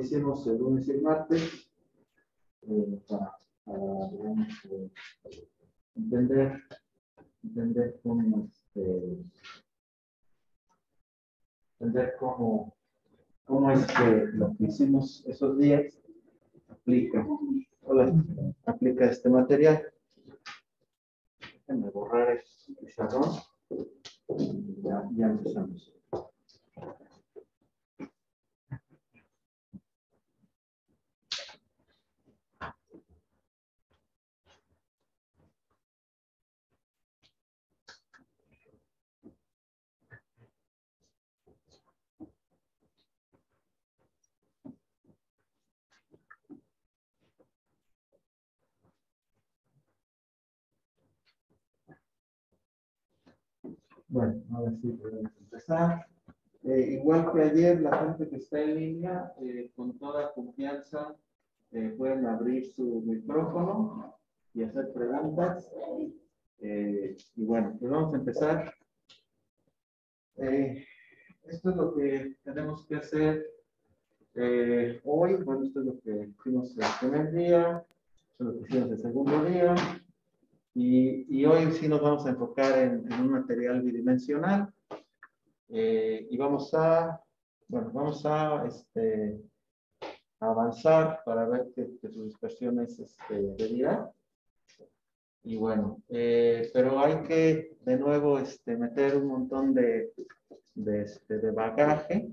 hicimos el lunes y el martes eh, para, digamos, eh, entender, entender cómo, este, entender cómo, cómo es que lo que hicimos esos días aplica, aplica este material. Déjenme borrar el pizarrón. Ya, ya empezamos. Bueno, ahora sí podemos empezar. Eh, igual que ayer, la gente que está en línea, eh, con toda confianza, eh, pueden abrir su micrófono y hacer preguntas. y bueno, pues vamos a empezar. esto es lo que tenemos que hacer hoy. Bueno, esto es lo que hicimos el primer día, esto es lo que hicimos el segundo día. Y, hoy sí nos vamos a enfocar en, un material bidimensional. Eh, y vamos a, bueno, vamos a este, avanzar para ver que, su dispersión es este, de Y bueno, eh, pero hay que de nuevo este, meter un montón de, de, este, de bagaje.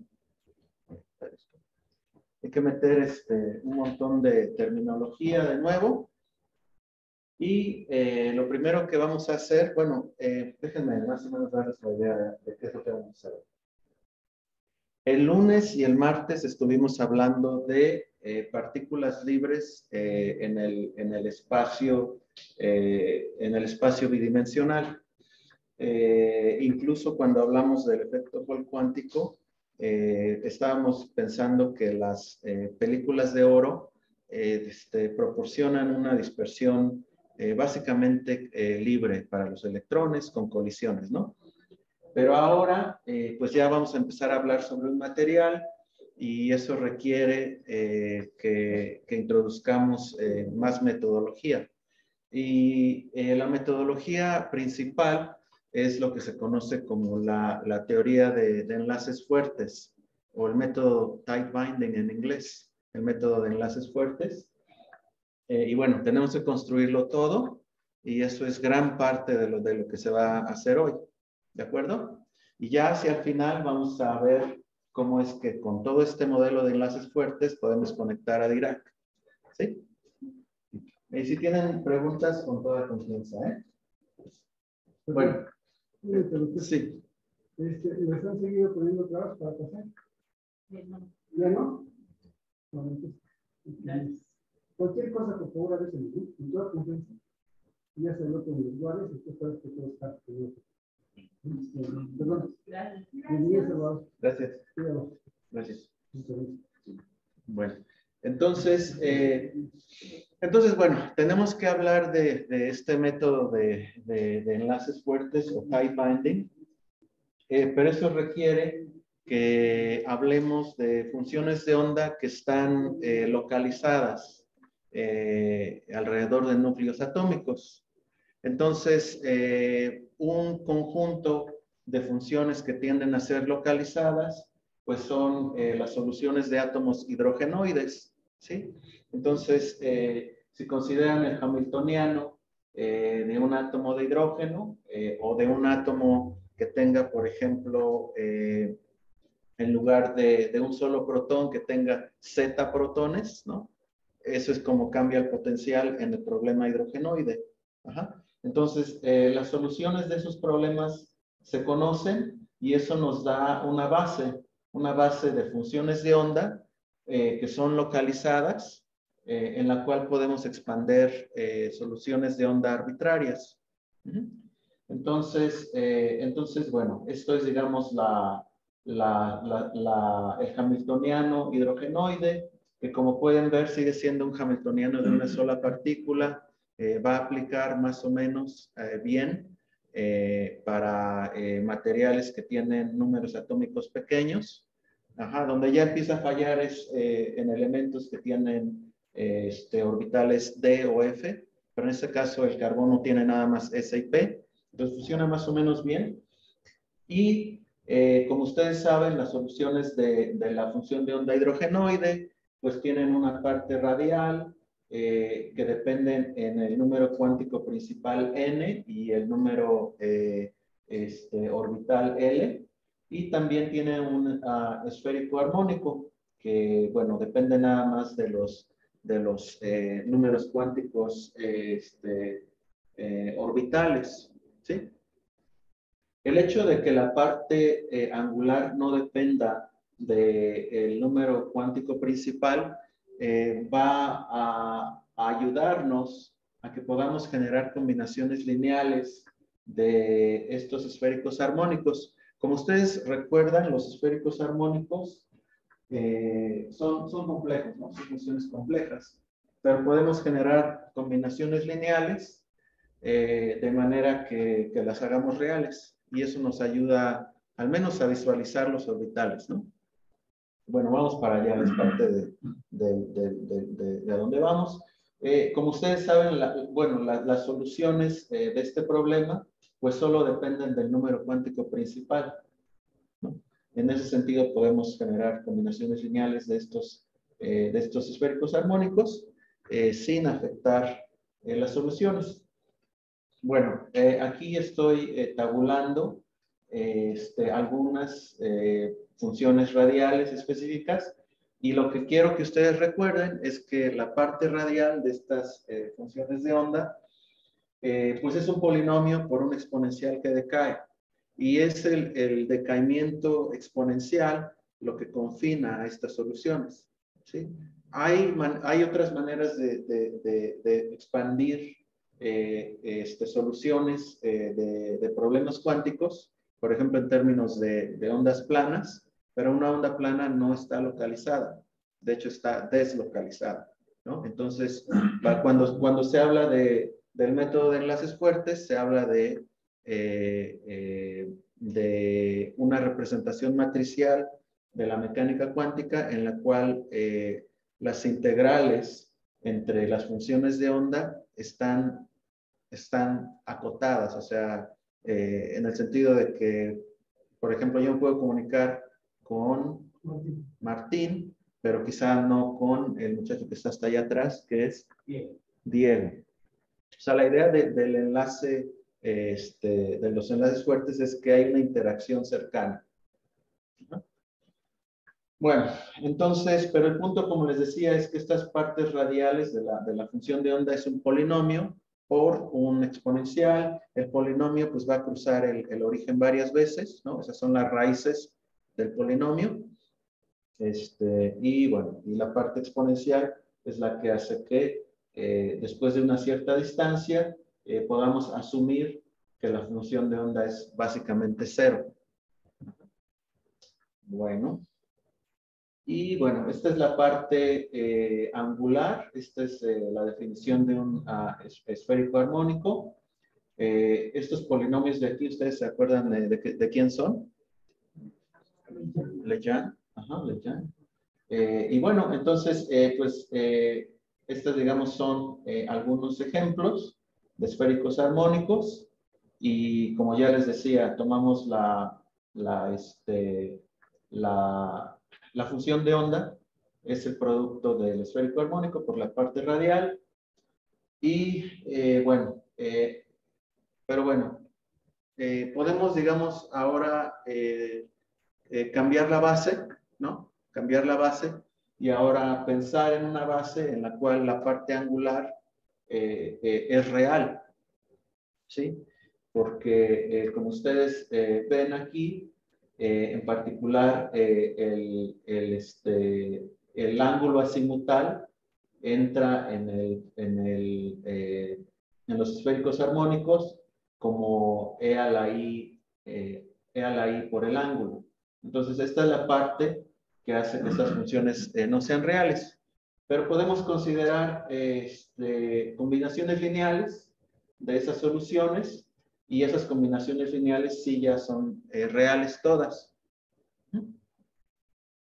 Hay que meter este, un montón de terminología de nuevo. Y eh, lo primero que vamos a hacer, bueno, eh, déjenme más o menos darles la idea de, qué es lo que vamos a hacer. El lunes y el martes estuvimos hablando de eh, partículas libres en, el, en, el, espacio, en el espacio bidimensional. incluso cuando hablamos del efecto Hall cuántico, estábamos pensando que las películas de oro este, proporcionan una dispersión eh, básicamente eh, libre para los electrones con colisiones, ¿no? Pero ahora, eh, pues ya vamos a empezar a hablar sobre un material y eso requiere que, que, introduzcamos más metodología. Y la metodología principal es lo que se conoce como la, la teoría de, de enlaces fuertes o el método tight binding en inglés, el método de enlaces fuertes. Eh, y bueno, tenemos que construirlo todo y eso es gran parte de lo, de lo que se va a hacer hoy. ¿De acuerdo? Y ya hacia el final vamos a ver cómo es que con todo este modelo de enlaces fuertes podemos conectar a Dirac. ¿Sí? Y si tienen preguntas, con toda confianza, ¿eh? Bueno. Sí. Este, ¿Me están seguido poniendo trabas para pasar? ¿Ya no? Bueno, entonces, Cualquier cosa, por favor, a veces con toda confianza. Ya se lo con los guardias y tú sabes que todo está. Perdón. Gracias. Gracias. Gracias. Bueno, entonces, eh, entonces, bueno, tenemos que hablar de, de este método de, de, de, enlaces fuertes o tight binding, eh, pero eso requiere que hablemos de funciones de onda que están eh, localizadas eh, alrededor de núcleos atómicos. Entonces, eh, un conjunto de funciones que tienden a ser localizadas, pues son eh, las soluciones de átomos hidrogenoides, ¿sí? Entonces, si consideran el hamiltoniano de un átomo de hidrógeno o de un átomo que tenga, por ejemplo, en lugar de, de, un solo protón que tenga z protones, ¿no? Eso es como cambia el potencial en el problema hidrogenoide. Entonces, eh, las soluciones de esos problemas se conocen y eso nos da una base, una base de funciones de onda eh, que son localizadas, eh, en la cual podemos expander soluciones de onda arbitrarias. Entonces, entonces, bueno, esto es, digamos, la, la, la, el hamiltoniano hidrogenoide, que como pueden ver sigue siendo un hamiltoniano de una sola partícula, eh, va a aplicar más o menos eh, bien eh, para materiales que tienen números atómicos pequeños. Ajá, donde ya empieza a fallar es eh, en elementos que tienen eh, este, orbitales D o F, pero en este caso el carbono tiene nada más S y P, entonces funciona más o menos bien. Y eh, como ustedes saben, las soluciones de, de, la función de onda hidrogenoide, pues tienen una parte radial que dependen en el número cuántico principal n y el número este, orbital L y también tiene un ah, esférico armónico que, bueno, depende nada más de los, de los eh, números cuánticos este, eh, orbitales, ¿sí? El hecho de que la parte eh, angular no dependa del número cuántico principal va a, ayudarnos a que podamos generar combinaciones lineales de estos esféricos armónicos. Como ustedes recuerdan, los esféricos armónicos eh, son, son complejos, son funciones complejas, pero podemos generar combinaciones lineales eh, de manera que, que, las hagamos reales y eso nos ayuda al menos a visualizar los orbitales, ¿no? Bueno, vamos para allá, es parte de, de, de, de dónde vamos. Eh, como ustedes saben, bueno, las soluciones de este problema pues solo dependen del número cuántico principal. En ese sentido podemos generar combinaciones lineales de estos, eh, de estos esféricos armónicos eh, sin afectar eh, las soluciones. Bueno, aquí estoy tabulando este, algunas funciones radiales específicas y lo que quiero que ustedes recuerden es que la parte radial de estas funciones de onda eh, pues es un polinomio por un exponencial que decae. Y es el, decaimiento exponencial lo que confina a estas soluciones. ¿sí? Hay, hay otras maneras de, expandir eh, este, soluciones eh, de, problemas cuánticos, por ejemplo, en términos de, ondas planas, pero una onda plana no está localizada, de hecho está deslocalizada. ¿no? Entonces, cuando, cuando se habla de, del método de enlaces fuertes se habla de, eh, eh, de una representación matricial de la mecánica cuántica en la cual eh, las integrales entre las funciones de onda están, están acotadas, o sea, en el sentido de que, por ejemplo, yo puedo comunicar con Martín, pero quizá no con el muchacho que está hasta allá atrás, que es Diego. O sea, la idea del enlace, este, de los enlaces fuertes es que hay una interacción cercana. Bueno, entonces, pero el punto, como les decía, es que estas partes radiales de la, de la función de onda es un polinomio por un exponencial. El polinomio pues va a cruzar el, el origen varias veces, ¿no? Esas son las raíces del polinomio. Este, y bueno, y la parte exponencial es la que hace que eh, después de una cierta distancia, eh, podamos asumir que la función de onda es básicamente cero. Bueno. Y bueno, esta es la parte eh, angular. Esta es la definición de un ah, esférico armónico. estos polinomios de aquí, ¿ustedes se acuerdan de, quién son? Lejean. Ajá, y bueno, entonces, pues estos, digamos, son eh, algunos ejemplos de esféricos armónicos y como ya les decía, tomamos la, la, este, la, la función de onda, es el producto del esférico armónico por la parte radial y eh, bueno, eh, pero bueno, podemos, digamos, ahora cambiar la base, ¿no? Cambiar la base y ahora pensar en una base en la cual la parte angular eh, eh, es real. ¿Sí? Porque eh, como ustedes ven aquí, en particular el, el, este, el ángulo azimutal entra en, el, en, el, en los esféricos armónicos como E a la I, e a la I por el ángulo. Entonces, esta es la parte que hacen que estas funciones eh, no sean reales. Pero podemos considerar este, combinaciones lineales de esas soluciones y esas combinaciones lineales sí ya son eh, reales todas.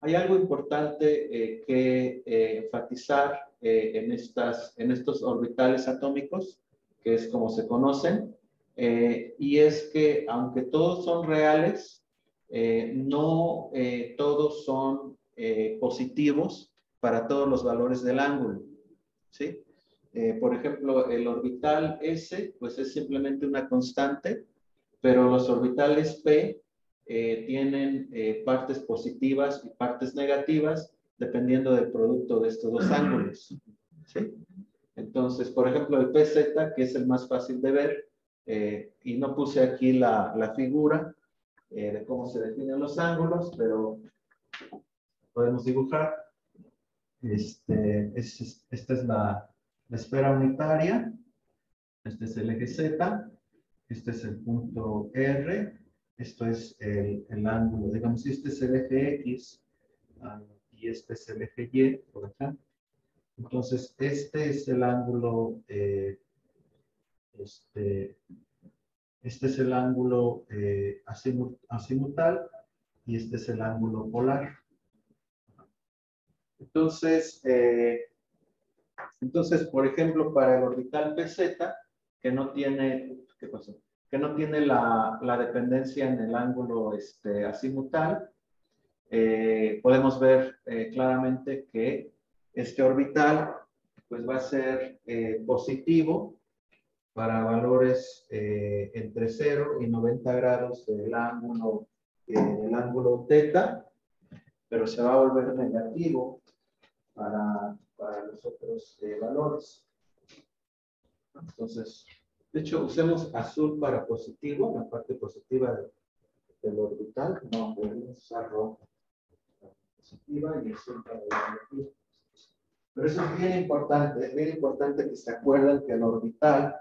hay algo importante eh, que eh, enfatizar en, estas, en estos orbitales atómicos, que es como se conocen, y es que aunque todos son reales, no todos son positivos para todos los valores del ángulo. ¿sí? Por ejemplo, el orbital S, pues es simplemente una constante, pero los orbitales P eh, tienen eh, partes positivas y partes negativas dependiendo del producto de estos dos ángulos. ¿sí? Entonces, por ejemplo, el PZ, que es el más fácil de ver, eh, y no puse aquí la, la figura de cómo se definen los ángulos, pero podemos dibujar. Este, esta es la, la esfera unitaria, este es el eje Z, este es el punto R, esto es el, el ángulo, digamos, este es el eje X ah, y este es el eje Y, por acá. Entonces, este es el ángulo, eh, este, este es el ángulo eh, y este es el ángulo polar. Entonces, eh, entonces, por ejemplo, para el orbital PZ, que no tiene, ¿qué pasó? que no tiene la, la dependencia en el ángulo este, azimutal, eh, podemos ver eh, claramente que este orbital pues va a ser eh, positivo para valores entre 0 y 90 grados del ángulo, del ángulo teta, pero se va a volver negativo para los otros valores. Entonces, de hecho, usemos azul para positivo, la parte positiva del orbital. No, podemos usar rojo positiva y azul para negativo. Pero eso es bien importante, es bien importante que se acuerden que el orbital,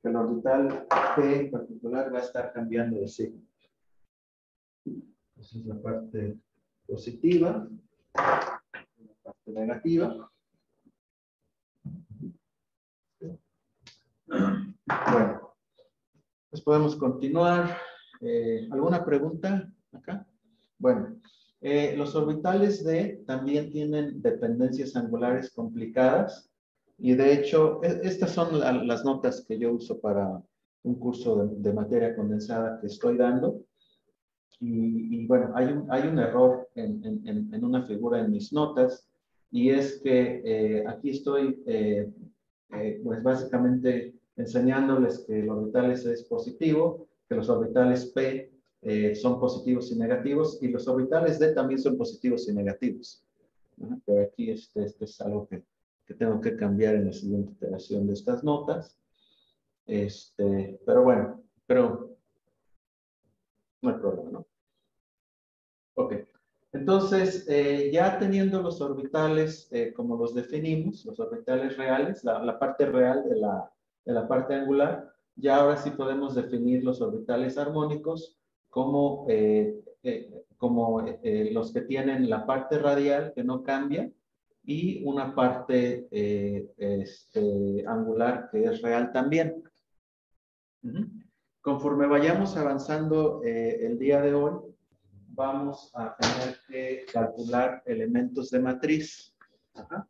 que el orbital P en particular va a estar cambiando de signo. Esa es la parte positiva, la parte negativa. Bueno, pues podemos continuar. Eh, ¿Alguna pregunta acá? Bueno, eh, los orbitales D también tienen dependencias angulares complicadas y de hecho e, estas son las notas que yo uso para un curso de, materia condensada que estoy dando. Y, bueno, hay un, hay un error en, en, en, una figura en mis notas y es que eh, aquí estoy pues básicamente enseñándoles que el orbital S es positivo, que los orbitales P eh, son positivos y negativos, y los orbitales D también son positivos y negativos. Pero aquí este, este es algo que, que, tengo que cambiar en la siguiente iteración de estas notas. Este, pero bueno, pero no hay problema, ¿no? Ok. Entonces, eh, ya teniendo los orbitales eh, como los definimos, los orbitales reales, la, la parte real de la, de la parte angular, ya ahora sí podemos definir los orbitales armónicos como, eh, eh, como eh, los que tienen la parte radial que no cambia y una parte este, angular que es real también. Conforme vayamos avanzando el día de hoy, vamos a tener que calcular elementos de matriz. Ajá.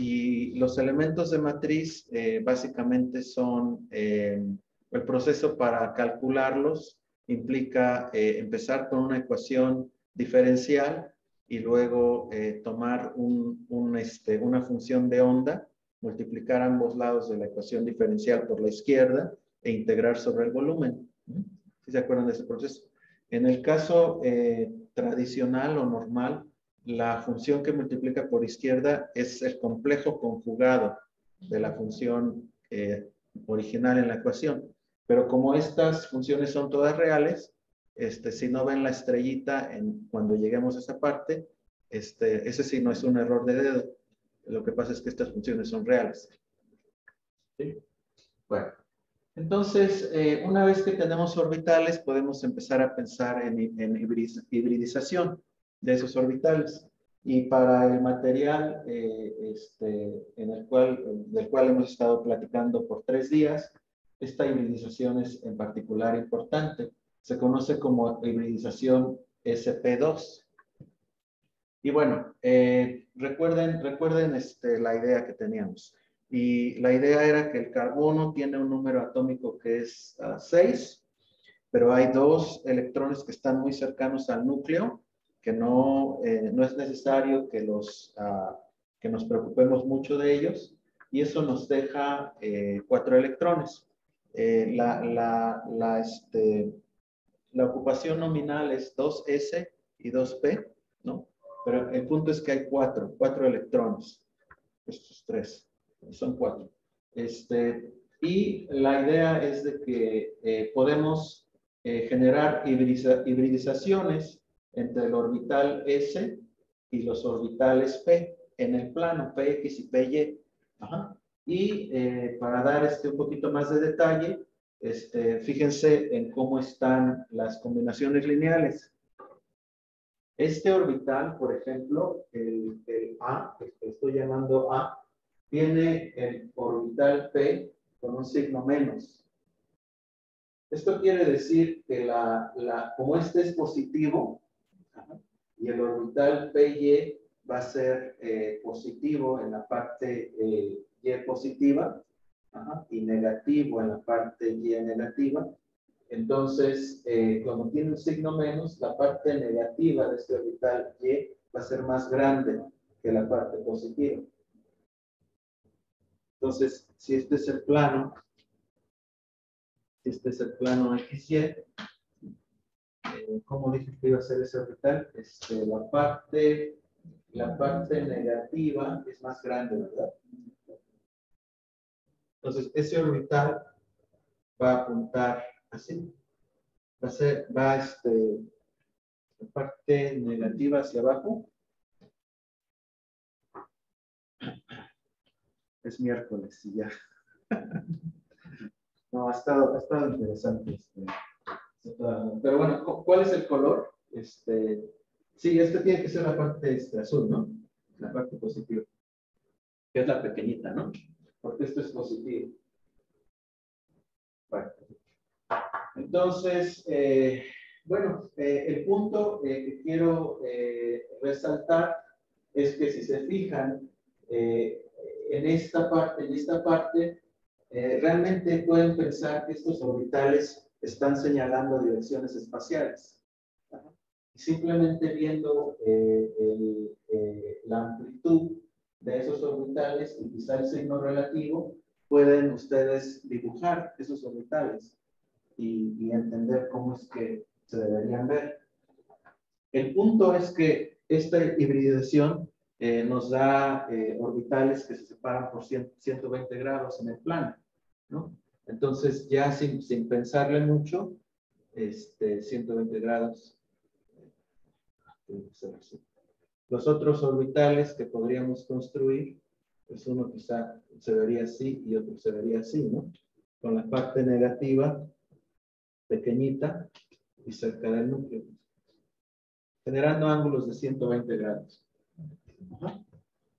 Y los elementos de matriz eh, básicamente son eh, el proceso para calcularlos implica eh, empezar con una ecuación diferencial y luego tomar este, una función de onda, multiplicar ambos lados de la ecuación diferencial por la izquierda e integrar sobre el volumen. ¿Sí se acuerdan de ese proceso? En el caso tradicional o normal, la función que multiplica por izquierda es el complejo conjugado de la función eh, original en la ecuación. Pero como estas funciones son todas reales, este, si no ven la estrellita cuando lleguemos a esa parte, este, ese sí no es un error de dedo. Lo que pasa es que estas funciones son reales. Bueno, entonces, eh, una vez que tenemos orbitales, podemos empezar a pensar en, en hibridización de esos orbitales. Y para el material eh, este, en el cual, del cual hemos estado platicando por tres días, esta hibridización es en particular importante. Se conoce como hibridización SP2. Y bueno, eh, recuerden, recuerden este, la idea que teníamos. Y la idea era que el carbono tiene un número atómico que es 6, pero hay dos electrones que están muy cercanos al núcleo, que no, eh, no es necesario que, los, ah, que nos preocupemos mucho de ellos, y eso nos deja eh, cuatro electrones. Eh, la, la, la, este, la ocupación nominal es 2s y 2p, ¿no? Pero el punto es que hay cuatro, cuatro electrones, estos tres, son cuatro. Este, y la idea es de que podemos generar hibridizaciones entre el orbital S y los orbitales P en el plano PX y PY. Y eh, para dar este un poquito más de detalle, este, fíjense en cómo están las combinaciones lineales. Este orbital, por ejemplo, el, el A, que estoy llamando A, tiene el orbital P con un signo menos. Esto quiere decir que la, la, como este es positivo y el orbital PY va a ser eh, positivo en la parte eh, Y positiva y negativo en la parte Y negativa, entonces, eh, como tiene un signo menos, la parte negativa de este orbital Y va a ser más grande que la parte positiva. Entonces, si este es el plano, este es el plano XY. Eh, ¿Cómo dije que iba a ser ese orbital? Este, la, parte, la parte negativa es más grande, ¿verdad? Entonces, ese orbital va a apuntar así. Va a ser, va este, la parte negativa hacia abajo. Es miércoles y ya. No, ha estado, ha estado interesante. Este, pero bueno, ¿cuál es el color? Este, sí, este tiene que ser la parte este, azul, ¿no? La parte positiva. Que es la pequeñita, ¿no? Porque esto es positivo. Entonces, eh, bueno, eh, el punto eh, que quiero resaltar es que si se fijan en esta parte, en esta parte, eh, realmente pueden pensar que estos orbitales están señalando direcciones espaciales. Simplemente viendo eh, eh, la amplitud de esos orbitales y quizá el signo relativo, pueden ustedes dibujar esos orbitales y, y entender cómo es que se deberían ver. El punto es que esta hibridación eh, nos da eh, orbitales que se separan por 120 grados en el plano, ¿no? Entonces, ya sin, pensarle mucho, este, 120 grados. Los otros orbitales que podríamos construir, pues uno quizá se vería así y otro se vería así, ¿no? Con la parte negativa pequeñita y cerca del núcleo, generando ángulos de 120 grados.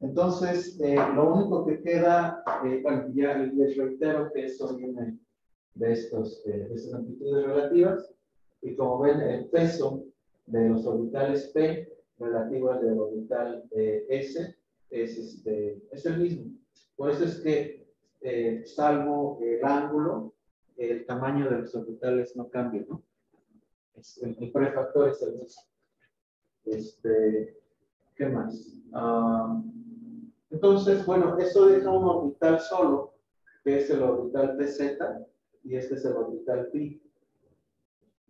Entonces, eh, lo único que queda, eh, bueno, ya les reitero que eso viene de, estos, eh, de estas amplitudes relativas, y como ven, el peso de los orbitales P relativo al del orbital S es, este, es el mismo. Por eso es que, salvo el ángulo, el tamaño de los orbitales no cambia, ¿no? el, el prefactor es el mismo. Este, ¿Qué más? Ah, entonces, bueno, eso deja un orbital solo, que es el orbital PZ, y este es el orbital pi.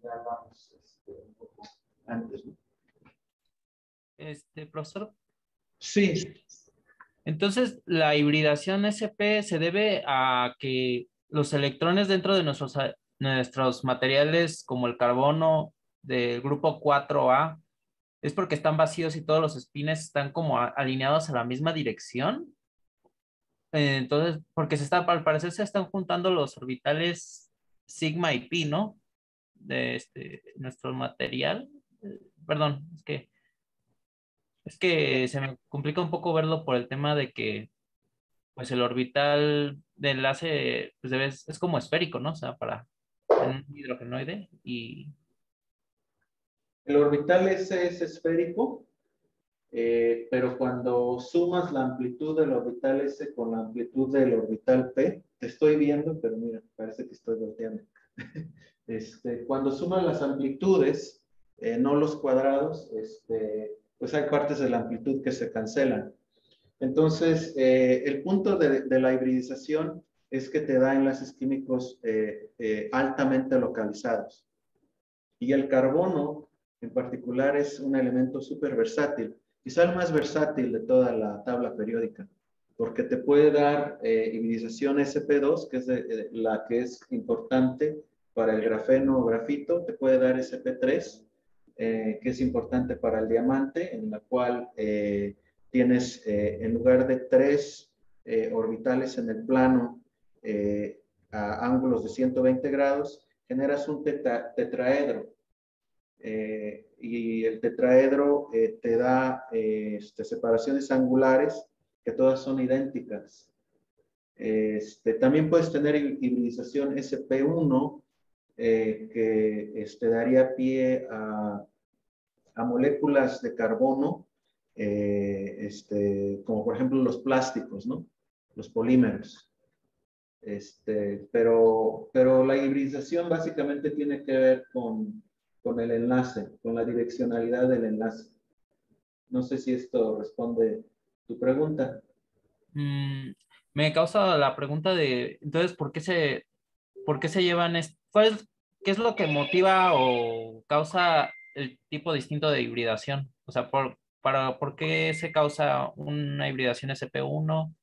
Ya vamos este, un poco antes, ¿no? Este, profesor. Sí. Entonces, la hibridación SP se debe a que los electrones dentro de nuestros, nuestros materiales, como el carbono del grupo 4A, es porque están vacíos y todos los espines están como alineados a la misma dirección. Eh, entonces, porque se está, al parecer se están juntando los orbitales sigma y pi, ¿no? De este, nuestro material. Eh, perdón, es que es que se me complica un poco verlo por el tema de que pues el orbital de enlace pues debe, es como esférico, ¿no? O sea, para un hidrogenoide y el orbital S es esférico eh, pero cuando sumas la amplitud del orbital S con la amplitud del orbital P, te estoy viendo, pero mira, parece que estoy volteando. Este, cuando sumas las amplitudes, eh, no los cuadrados, este, pues hay partes de la amplitud que se cancelan. Entonces, eh, el punto de, de, la hibridización es que te da enlaces químicos altamente localizados. Y el carbono, en particular, es un elemento súper versátil quizá el más versátil de toda la tabla periódica, porque te puede dar eh, hibridización SP2, que es la que es importante para el grafeno o grafito, te puede dar SP3, eh, que es importante para el diamante, en la cual eh, tienes, en lugar de tres orbitales en el plano a ángulos de 120 grados, generas un tetraedro eh, y el tetraedro eh, te da eh, este, separaciones angulares que todas son idénticas. Este, también puedes tener hibridización SP1 que este, daría pie a, moléculas de carbono, este, como por ejemplo los plásticos, ¿no? los polímeros. Este, pero, pero la hibridización básicamente tiene que ver con, con el enlace, con la direccionalidad del enlace. No sé si esto responde tu pregunta. Mm, me causa la pregunta de, entonces, ¿por qué se, por qué se llevan, pues, qué es lo que motiva o causa el tipo distinto de hibridación? O sea, por, para, ¿por qué se causa una hibridación SP1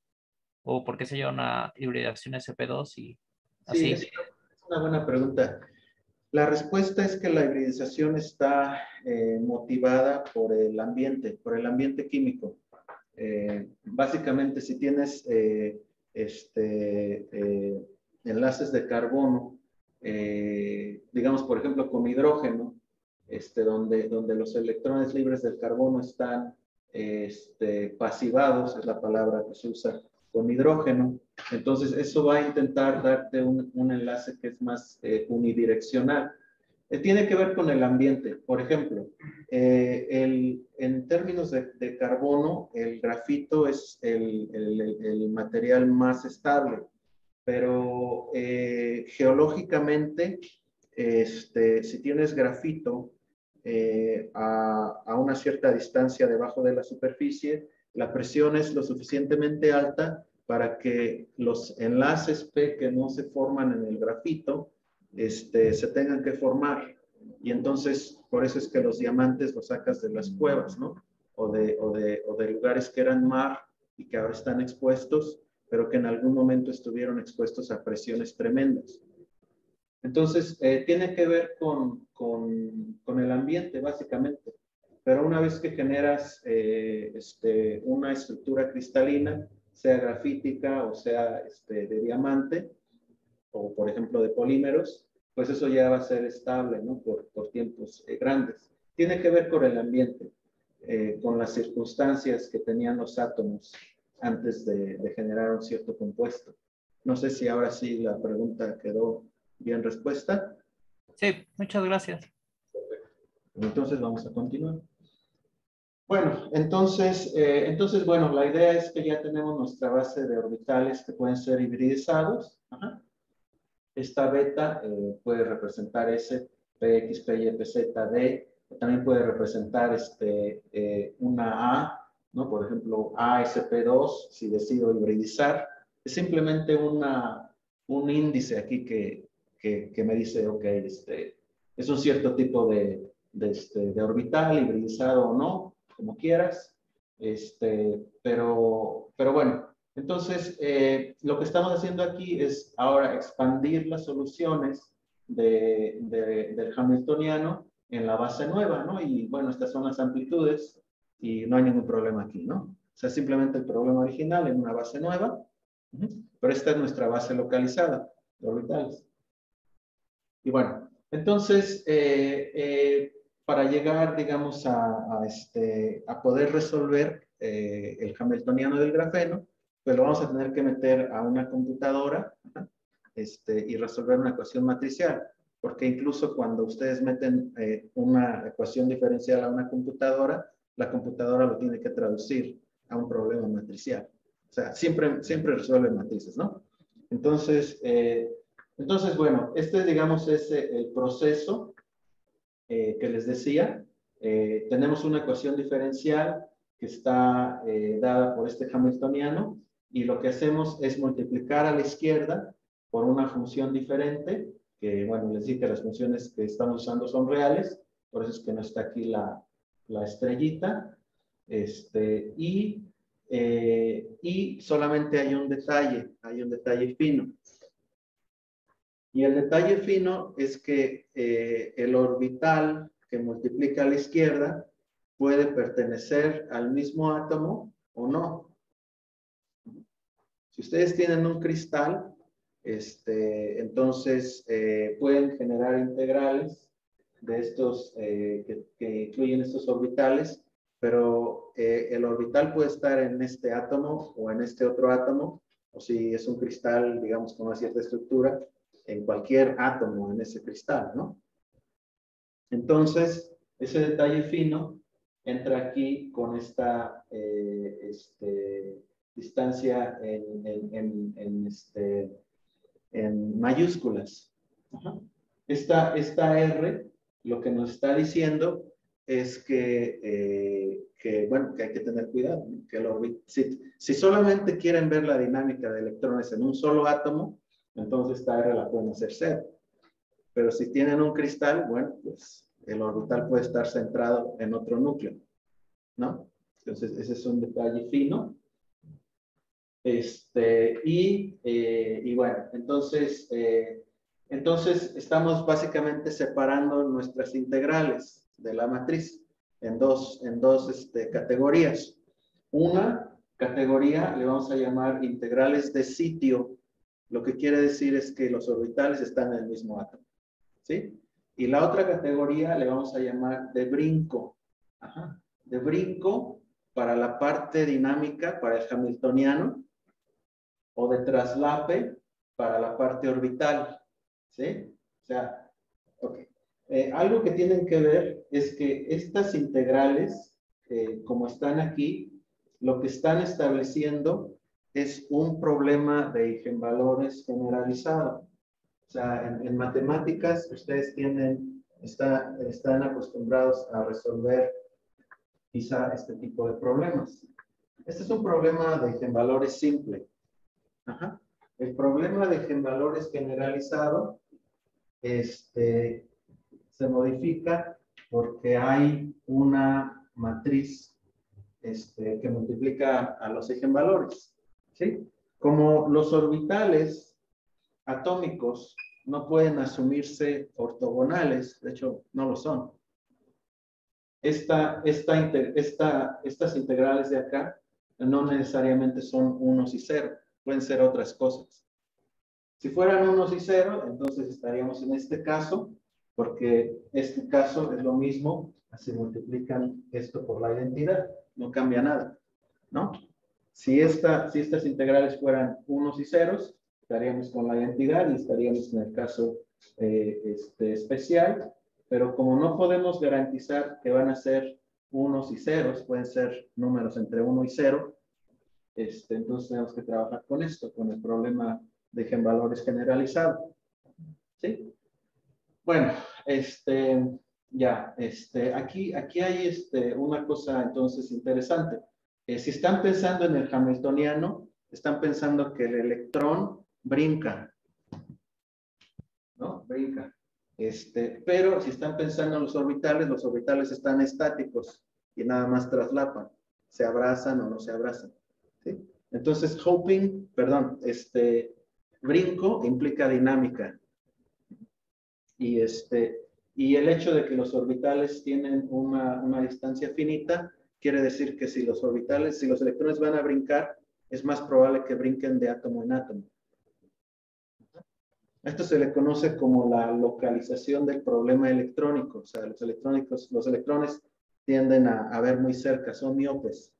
o por qué se lleva una hibridación SP2 y así? Sí, es una buena pregunta. La respuesta es que la hibridización está eh, motivada por el ambiente, por el ambiente químico. Eh, básicamente, si tienes eh, este, enlaces de carbono, digamos, por ejemplo, con hidrógeno, este, donde, los electrones libres del carbono están este, pasivados, es la palabra que se usa con hidrógeno. Entonces, eso va a intentar darte un, un enlace que es más eh, unidireccional. Eh, tiene que ver con el ambiente. Por ejemplo, eh, el, en términos de, de, carbono, el grafito es el, el, el material más estable, pero geológicamente, este, si tienes grafito a, a una cierta distancia debajo de la superficie, la presión es lo suficientemente alta para que los enlaces P que no se forman en el grafito este, se tengan que formar. Y entonces, por eso es que los diamantes los sacas de las cuevas, ¿no? O de, o de, o de lugares que eran mar y que ahora están expuestos, pero que en algún momento estuvieron expuestos a presiones tremendas. Entonces, eh, tiene que ver con, con, con el ambiente, básicamente. Pero una vez que generas eh, este, una estructura cristalina, sea grafítica o sea este, de diamante, o por ejemplo de polímeros, pues eso ya va a ser estable ¿no? por, por tiempos eh, grandes. Tiene que ver con el ambiente, eh, con las circunstancias que tenían los átomos antes de, de, generar un cierto compuesto. No sé si ahora sí la pregunta quedó bien respuesta. Sí, muchas gracias. Entonces vamos a continuar. Bueno, entonces, eh, entonces, bueno, la idea es que ya tenemos nuestra base de orbitales que pueden ser hibridizados. Esta beta eh, puede representar S, PX, PY, PZ, D. También puede representar este, eh, una A, ¿no? Por ejemplo, ASP2, si decido hibridizar. Es simplemente un índice aquí que, que, que me dice, ok, este, es un cierto tipo de, de, este, de orbital, hibridizado o no como quieras. Este, pero, pero bueno, entonces eh, lo que estamos haciendo aquí es ahora expandir las soluciones de, del Hamiltoniano en la base nueva, ¿no? Y bueno, estas son las amplitudes y no hay ningún problema aquí, ¿no? O sea, simplemente el problema original en una base nueva, pero esta es nuestra base localizada de orbitales. Y bueno, entonces, eh, eh, para llegar, digamos, a, este, poder resolver eh, el hamiltoniano del grafeno, pues lo vamos a tener que meter a una computadora este, y resolver una ecuación matricial. Porque incluso cuando ustedes meten eh, una ecuación diferencial a una computadora, la computadora lo tiene que traducir a un problema matricial. O sea, siempre, siempre resuelve matrices, ¿no? Entonces, eh, entonces, bueno, este, digamos, es el proceso eh, que les decía. tenemos una ecuación diferencial que está dada por este hamiltoniano y lo que hacemos es multiplicar a la izquierda por una función diferente, que, bueno, les dije que las funciones que estamos usando son reales, por eso es que no está aquí la, la estrellita, este, y, y solamente hay un detalle, hay un detalle fino. Y el detalle fino es que eh, el orbital que multiplica a la izquierda puede pertenecer al mismo átomo o no. Si ustedes tienen un cristal, este, entonces eh, pueden generar integrales de estos eh, que, incluyen estos orbitales, pero el orbital puede estar en este átomo o en este otro átomo, o si es un cristal, digamos, con una cierta estructura, en cualquier átomo en ese cristal, ¿no? Entonces, ese detalle fino entra aquí con esta eh, este, distancia en, este, en mayúsculas. Esta, esta, R lo que nos está diciendo es que, eh, que bueno, que hay que tener cuidado. Que si, si solamente quieren ver la dinámica de electrones en un solo átomo, entonces esta R la pueden hacer cero. Pero si tienen un cristal, bueno, pues el orbital puede estar centrado en otro núcleo, ¿no? Entonces ese es un detalle fino. Este, y, eh, y bueno, entonces, eh, entonces estamos básicamente separando nuestras integrales de la matriz en dos, en dos este, categorías. Una categoría le vamos a llamar integrales de sitio lo que quiere decir es que los orbitales están en el mismo átomo. ¿Sí? Y la otra categoría le vamos a llamar de brinco. Ajá. De brinco para la parte dinámica, para el hamiltoniano, o de traslape para la parte orbital. ¿Sí? O sea, ok. Eh, algo que tienen que ver es que estas integrales, eh, como están aquí, lo que están estableciendo es un problema de eigenvalores generalizado. O sea, en, matemáticas ustedes tienen, está, están acostumbrados a resolver quizá este tipo de problemas. Este es un problema de eigenvalores simple. El problema de eigenvalores generalizado este, se modifica porque hay una matriz este, que multiplica a los eigenvalores. ¿Sí? Como los orbitales atómicos no pueden asumirse ortogonales, de hecho no lo son. Esta, esta, esta, estas integrales de acá no necesariamente son unos y cero, pueden ser otras cosas. Si fueran unos y cero, entonces estaríamos en este caso, porque este caso es lo mismo, se multiplican esto por la identidad, no cambia nada, ¿no? Si, esta, si estas integrales fueran unos y ceros, estaríamos con la identidad y estaríamos en el caso eh, este, especial, pero como no podemos garantizar que van a ser unos y ceros, pueden ser números entre uno y cero, este, entonces tenemos que trabajar con esto, con el problema de valores generalizado. ¿Sí? Bueno, este, ya, este, aquí, aquí hay este, una cosa entonces interesante. Eh, si están pensando en el hamiltoniano, están pensando que el electrón brinca, ¿no? Brinca. Este, pero si están pensando en los orbitales, los orbitales están estáticos y nada más traslapan, se abrazan o no se abrazan. ¿sí? Entonces, hoping, perdón, este, brinco implica dinámica. Y, este, y el hecho de que los orbitales tienen una, una distancia finita Quiere decir que si los orbitales, si los electrones van a brincar, es más probable que brinquen de átomo en átomo. Esto se le conoce como la localización del problema electrónico. O sea, los, electrónicos, los electrones tienden a, ver muy cerca, son miopes.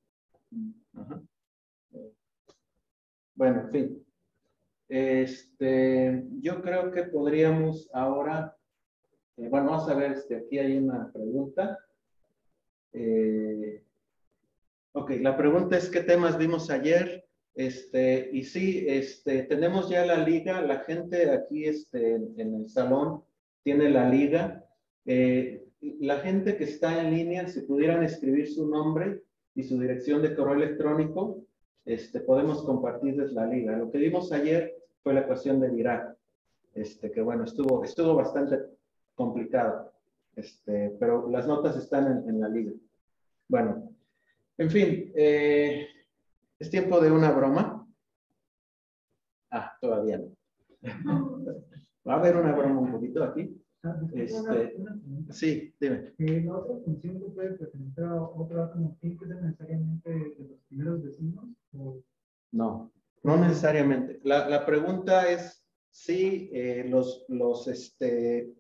Bueno, en fin. Este, yo creo que podríamos ahora, eh, bueno, vamos a ver, este, aquí hay una pregunta. Eh, Ok, la pregunta es qué temas vimos ayer. Este, y sí, este, tenemos ya la liga, la gente aquí este, en el salón tiene la liga. Eh, la gente que está en línea, si pudieran escribir su nombre y su dirección de correo electrónico, este, podemos compartirles la liga. Lo que vimos ayer fue la ecuación de Dirac, este, que bueno, estuvo, estuvo bastante complicado, este, pero las notas están en, la liga. Bueno, en fin, eh, es tiempo de una broma. Ah, todavía no. Va a haber una broma un poquito aquí. Este, sí, dime. Eh, ¿La otra función que puede presentar tiene que ser necesariamente de los primeros vecinos? No, no necesariamente. La, la pregunta es si eh, los, los, este,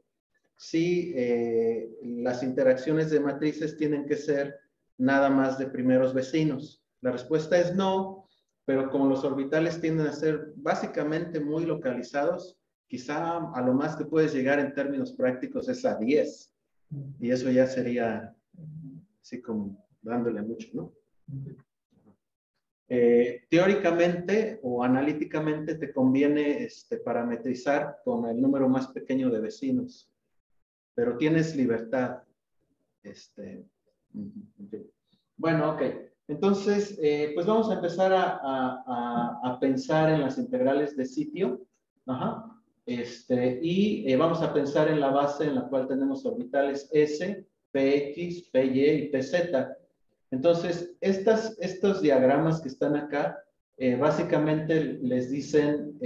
si eh, las interacciones de matrices tienen que ser nada más de primeros vecinos. La respuesta es no, pero como los orbitales tienden a ser básicamente muy localizados, quizá a lo más que puedes llegar en términos prácticos es a 10. Y eso ya sería así como dándole mucho, ¿no? Eh, teóricamente o analíticamente te conviene este, parametrizar con el número más pequeño de vecinos, pero tienes libertad. Este, bueno, ok. Entonces, eh, pues vamos a empezar a, a, a, pensar en las integrales de sitio. Ajá. Este, y eh, vamos a pensar en la base en la cual tenemos orbitales S, PX, PY y PZ. Entonces, estas, estos diagramas que están acá, eh, básicamente les dicen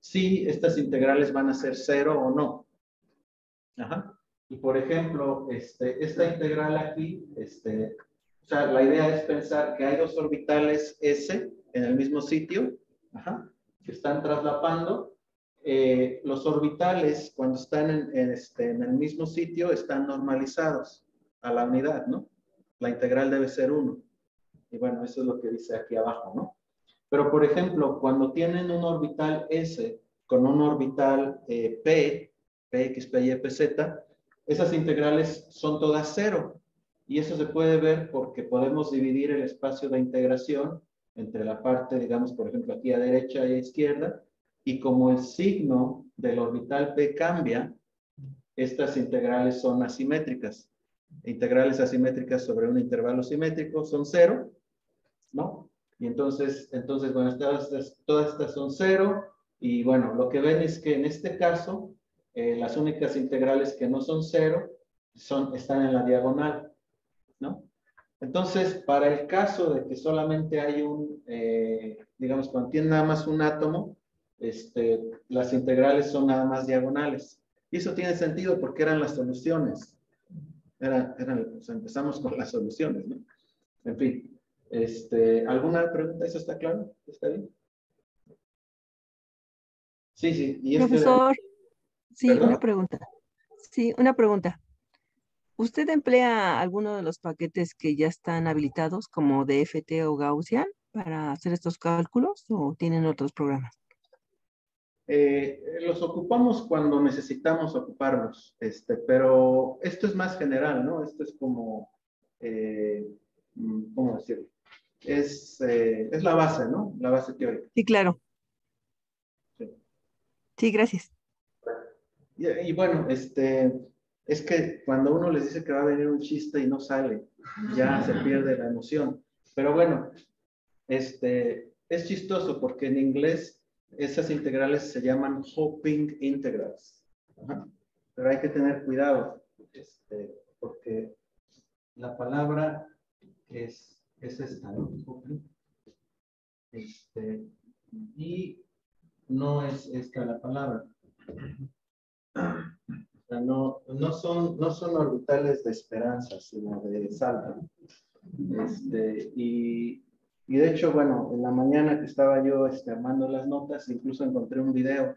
si estas integrales van a ser cero o no. Ajá. Y por ejemplo, este, esta integral aquí, este, o sea, la idea es pensar que hay dos orbitales S en el mismo sitio, ajá, que están traslapando eh, los orbitales, cuando están en, este, en, el mismo sitio, están normalizados a la unidad, ¿no? La integral debe ser 1. Y bueno, eso es lo que dice aquí abajo, ¿no? Pero, por ejemplo, cuando tienen un orbital S con un orbital eh, P, Px, Py, Pz, esas integrales son todas cero. Y eso se puede ver porque podemos dividir el espacio de integración entre la parte, digamos, por ejemplo, aquí a derecha y a izquierda, y como el signo del orbital P cambia, estas integrales son asimétricas. Integrales asimétricas sobre un intervalo simétrico son cero, ¿no? Y entonces, entonces bueno, todas estas, todas estas son cero. Y bueno, lo que ven es que en este caso, eh, las únicas integrales que no son cero son, están en la diagonal, ¿no? Entonces, para el caso de que solamente hay un, eh, digamos, cuando tiene nada más un átomo, este, las integrales son nada más diagonales. Y eso tiene sentido porque eran las soluciones. Era, eran, empezamos con las soluciones, ¿no? En fin, este, ¿alguna pregunta? ¿Eso está claro? ¿Está bien? Sí, sí. Y este Profesor, sí, una pregunta. Sí, una pregunta. ¿Usted emplea alguno de los paquetes que ya están habilitados como DFT o Gaussian para hacer estos cálculos o tienen otros programas? Eh, los ocupamos cuando necesitamos ocuparlos, este, pero esto es más general, ¿no? Esto es como, eh, mm, ¿cómo decirlo? Es, eh, es la base, ¿no? La base teórica. Sí, claro. Sí, gracias. Y, y, bueno, este, es que cuando uno les dice que va a venir un chiste y no sale, ya se pierde la emoción. Pero bueno, este, es chistoso porque en inglés esas integrales se llaman hopping integrals. Pero hay que tener cuidado, este, porque la palabra es, es esta, ¿no? Este, y no es esta la palabra. No, no, son, no son orbitales de esperanza, sino de salta. Este, y y de hecho, bueno, en la mañana que estaba yo este, armando las notas, incluso encontré un video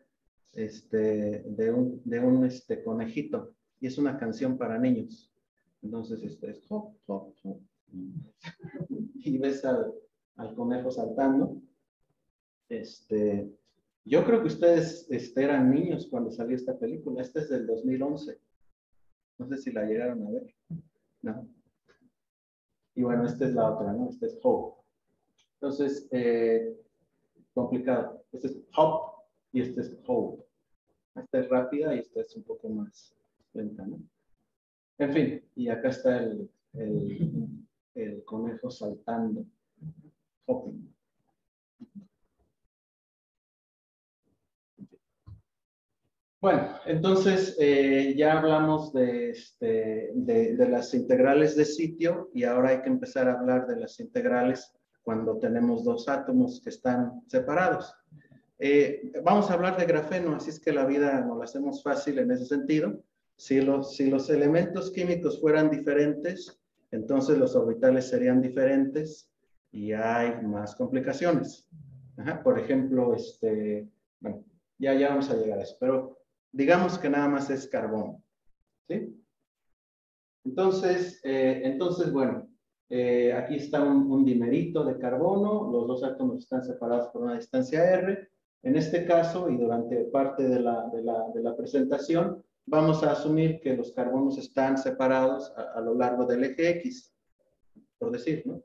este, de un, de un este, conejito. Y es una canción para niños. Entonces, este es hop, hop, hop. y ves al, al, conejo saltando. Este, yo creo que ustedes eran niños cuando salió esta película. Esta es del 2011. No sé si la llegaron a ver. No. Y bueno, esta es la otra, ¿no? Esta es hope. Entonces, eh, complicado. Este es hop y este es hope. Esta es rápida y esta es un poco más lenta, ¿no? En fin, y acá está el, el, conejo saltando. Hopping. Bueno, entonces eh, ya hablamos de, este, de, de, las integrales de sitio y ahora hay que empezar a hablar de las integrales cuando tenemos dos átomos que están separados. Eh, vamos a hablar de grafeno, así es que la vida nos la hacemos fácil en ese sentido. Si los, si los elementos químicos fueran diferentes, entonces los orbitales serían diferentes y hay más complicaciones. por ejemplo, este, bueno, ya, ya vamos a llegar a eso, pero digamos que nada más es carbono. ¿sí? Entonces, eh, entonces, bueno, eh, aquí está un, un, dimerito de carbono, los dos átomos están separados por una distancia R. En este caso, y durante parte de la, de la, de la presentación, vamos a asumir que los carbonos están separados a, lo largo del eje X, por decir, ¿no?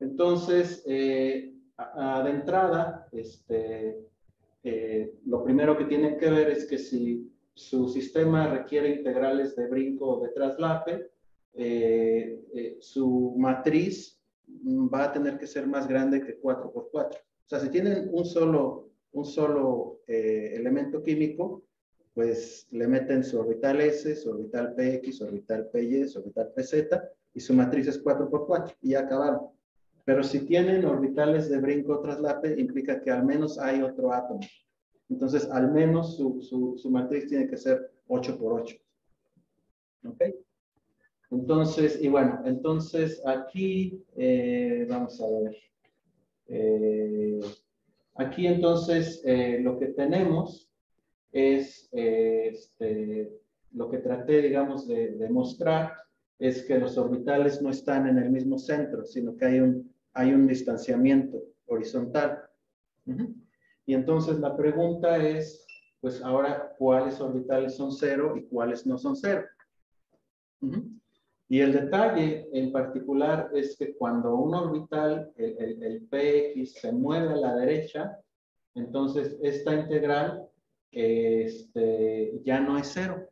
Entonces, eh, de entrada, este, eh, lo primero que tienen que ver es que si su sistema requiere integrales de brinco o de traslape, eh, eh, su matriz va a tener que ser más grande que 4 por 4. O sea, si tienen un solo, un solo elemento químico, pues le meten su orbital S, su orbital PX, su orbital PY, su orbital PZ, y su matriz es 4 por 4 y ya acabaron. Pero si tienen orbitales de brinco traslape, implica que al menos hay otro átomo. Entonces, al menos su, su, su matriz tiene que ser 8 por 8. ¿Ok? Entonces, y bueno, entonces aquí, eh, vamos a ver. Eh, aquí entonces eh, lo que tenemos es, este, lo que traté, digamos, de demostrar es que los orbitales no están en el mismo centro, sino que hay un, hay un distanciamiento horizontal. Y entonces la pregunta es, pues ahora, ¿cuáles orbitales son cero y cuáles no son cero? Y el detalle en particular es que cuando un orbital, el, el, PX, se mueve a la derecha, entonces esta integral este, ya no es cero.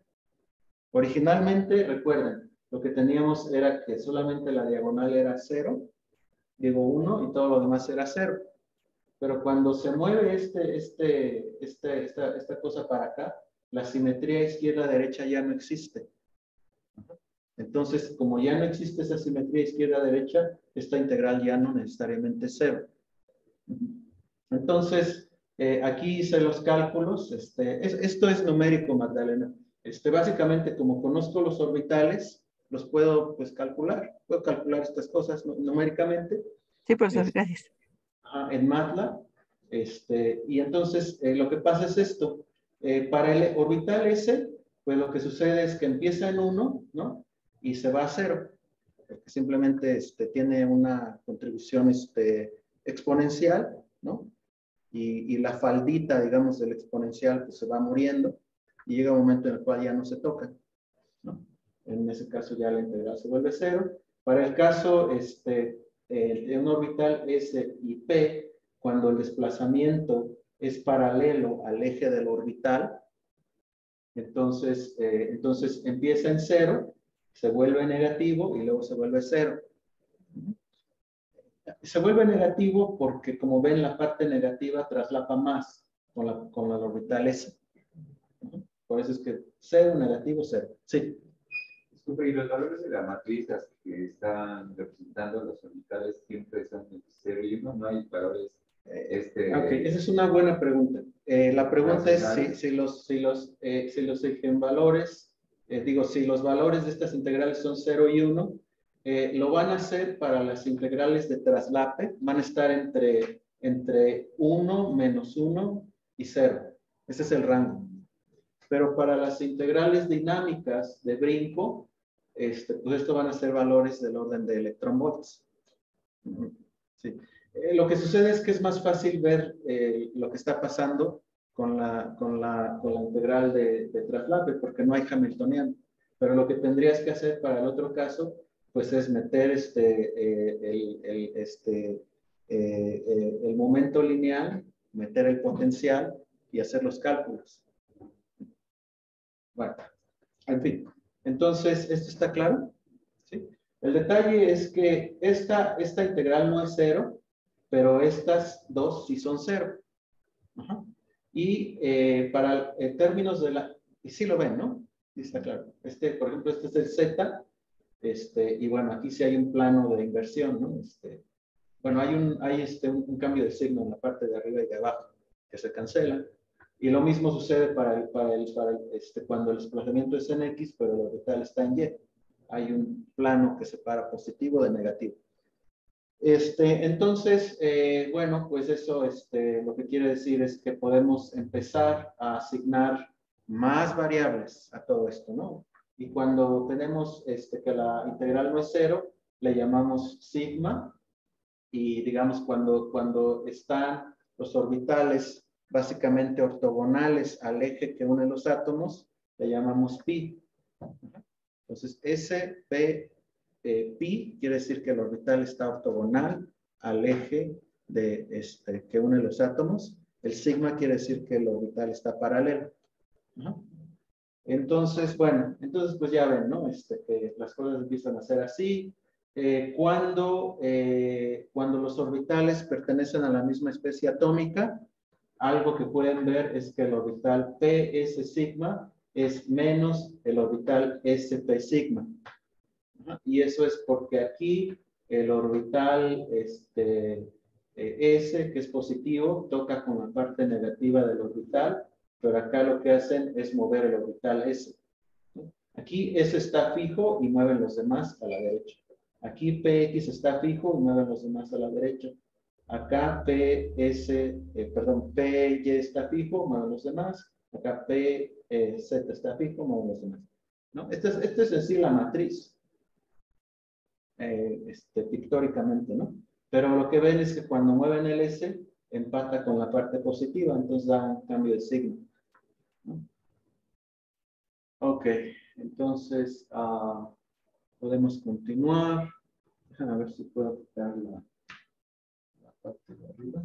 Originalmente, recuerden, lo que teníamos era que solamente la diagonal era cero, digo uno, y todo lo demás era cero. Pero cuando se mueve este, este, este, esta, esta cosa para acá, la simetría izquierda-derecha ya no existe. Entonces, como ya no existe esa simetría izquierda-derecha, esta integral ya no necesariamente es cero. Entonces, eh, aquí hice los cálculos. Este, esto es numérico, Magdalena. Este, básicamente, como conozco los orbitales, los puedo pues calcular. Puedo calcular estas cosas numéricamente. Sí, profesor, este, gracias. En MATLAB. Este, y entonces, eh, lo que pasa es esto. Eh, para el orbital S, pues lo que sucede es que empieza en 1, ¿no? y se va a cero, porque simplemente este, tiene una contribución este, exponencial, ¿no? Y, y, la faldita, digamos, del exponencial pues, se va muriendo y llega un momento en el cual ya no se toca. En ese caso ya la integral se vuelve cero. Para el caso este, de un orbital S y P, cuando el desplazamiento es paralelo al eje del orbital, entonces, eh, entonces empieza en cero se vuelve negativo y luego se vuelve cero. Se vuelve negativo porque, como ven, la parte negativa traslapa más con la, con la orbital S. Por eso es que cero, negativo, cero. Sí. Disculpe, ¿y los valores de la matriz que están representando los orbitales siempre son de 0 y 1? ¿No hay valores? Eh, este... Ok, esa es una buena pregunta. Eh, la pregunta es si, si, los, si, los, eh, si los valores eh, digo, si los valores de estas integrales son 0 y 1, eh, lo van a hacer para las integrales de traslape, van a estar entre, entre 1 menos 1 y 0. Ese es el rango. Pero para las integrales dinámicas de brinco, este, pues esto van a ser valores del orden de electronvolts. Sí. Eh, lo que sucede es que es más fácil ver lo que está pasando con la, con la, con la integral de, de, traslape porque no hay hamiltoniano. Pero lo que tendrías que hacer para el otro caso pues es meter este, eh, el, este, eh, el momento lineal, meter el potencial y hacer los cálculos. Bueno, en fin. Entonces, ¿esto está claro? ¿Sí? El detalle es que esta, esta integral no es cero, pero estas dos sí son cero. Y eh, para términos de la... Y sí lo ven, ¿no? Sí está claro. Este, por ejemplo, este es el z, este, y bueno, aquí sí hay un plano de inversión, ¿no? Este, bueno, hay, un, hay este, un, cambio de signo en la parte de arriba y de abajo que se cancela. Y lo mismo sucede para, el, para, el, para este, cuando el desplazamiento es en X, pero el orbital está en Y. Hay un plano que separa positivo de negativo. Este, entonces, eh, bueno, pues eso este, lo que quiere decir es que podemos empezar a asignar más variables a todo esto, ¿no? Y cuando tenemos este, que la integral no es cero, le llamamos sigma. Y digamos, cuando, cuando están los orbitales básicamente ortogonales al eje que une los átomos, le llamamos pi. Entonces, S, P, eh, pi quiere decir que el orbital está ortogonal al eje de, este, que une los átomos. El sigma quiere decir que el orbital está paralelo. Entonces, bueno, entonces pues ya ven, ¿no? Este, que las cosas empiezan a ser así. Eh, cuando, eh, cuando los orbitales pertenecen a la misma especie atómica, algo que pueden ver es que el orbital PS sigma es menos el orbital SP sigma. Y eso es porque aquí el orbital este, eh, S, que es positivo, toca con la parte negativa del orbital pero acá lo que hacen es mover el orbital S. Aquí S está fijo y mueven los demás a la derecha. Aquí PX está fijo y mueven los demás a la derecha. Acá PS, eh, perdón, PY está fijo, mueven los demás. Acá PZ está fijo, mueven los demás. ¿No? Esta es, este la matriz, eh, este, pictóricamente, ¿no? Pero lo que ven es que cuando mueven el S, empata con la parte positiva, entonces da un cambio de signo. Ok, entonces uh, podemos continuar. A ver si puedo quitar la parte de arriba.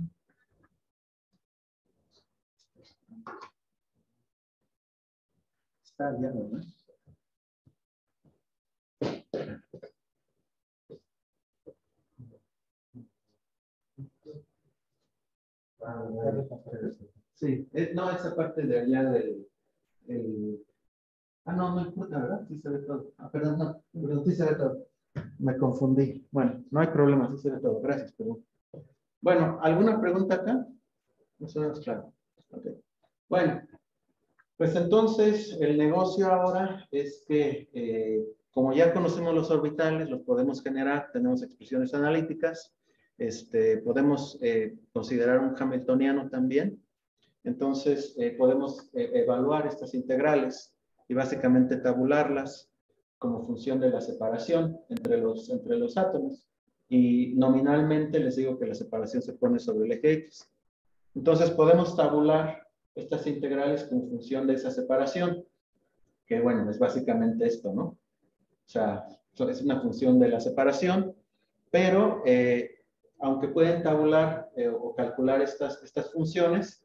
Está bien, ¿no? Sí, no, esa parte de allá del... El... Ah, no, no importa, ¿verdad? Sí se ve todo. Ah, perdón, no, perdón, sí se ve todo. Me confundí. Bueno, no hay problema, sí se ve todo. Gracias, perdón. Bueno, ¿alguna pregunta acá? No se claro. Okay. Bueno, pues entonces el negocio ahora es que eh, como ya conocemos los orbitales, los podemos generar, tenemos expresiones analíticas, este, podemos eh, considerar un hamiltoniano también, entonces, eh, podemos evaluar estas integrales y básicamente tabularlas como función de la separación entre los, entre los átomos. Y nominalmente les digo que la separación se pone sobre el eje X. Entonces, podemos tabular estas integrales como función de esa separación, que bueno, es básicamente esto, ¿no? O sea, es una función de la separación, pero eh, aunque pueden tabular o calcular estas, estas funciones,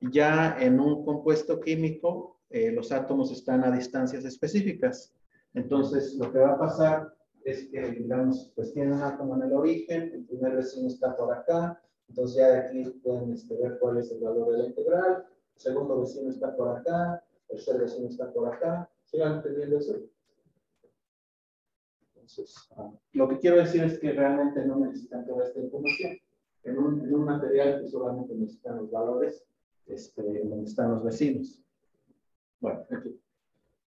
ya en un compuesto químico, eh, los átomos están a distancias específicas. Entonces, lo que va a pasar es que, digamos, pues tiene un átomo en el origen, el primer vecino está por acá, entonces ya de aquí pueden este, ver cuál es el valor de la integral, el segundo vecino está por acá, el tercer vecino está por acá. ¿Sigan entendiendo eso? Entonces, ah, lo que quiero decir es que realmente no necesitan toda esta información. En un, en un material que solamente necesitan los valores este, donde están los vecinos. Bueno,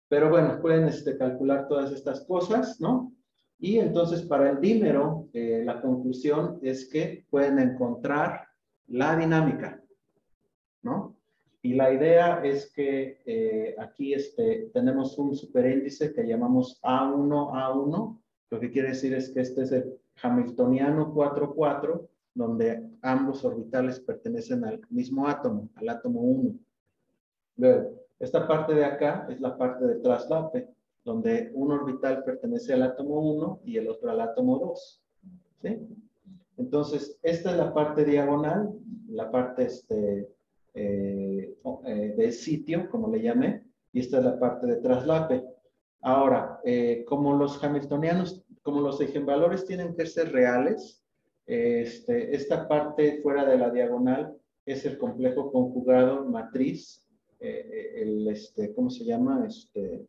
Pero bueno, pueden este, calcular todas estas cosas, ¿no? Y entonces para el dímero, eh, la conclusión es que pueden encontrar la dinámica, ¿no? Y la idea es que eh, aquí este, tenemos un superíndice que llamamos A1, A1. Lo que quiere decir es que este es el Hamiltoniano 4,4 donde ambos orbitales pertenecen al mismo átomo, al átomo 1. Luego, esta parte de acá es la parte de traslape. Donde un orbital pertenece al átomo 1 y el otro al átomo 2. ¿sí? Entonces, esta es la parte diagonal, la parte este, eh, eh, de sitio, como le llamé, y esta es la parte de traslape. Ahora, eh, como los hamiltonianos, como los eigenvalores tienen que ser reales, este, esta parte fuera de la diagonal es el complejo conjugado matriz, el, este, ¿cómo se llama? Este,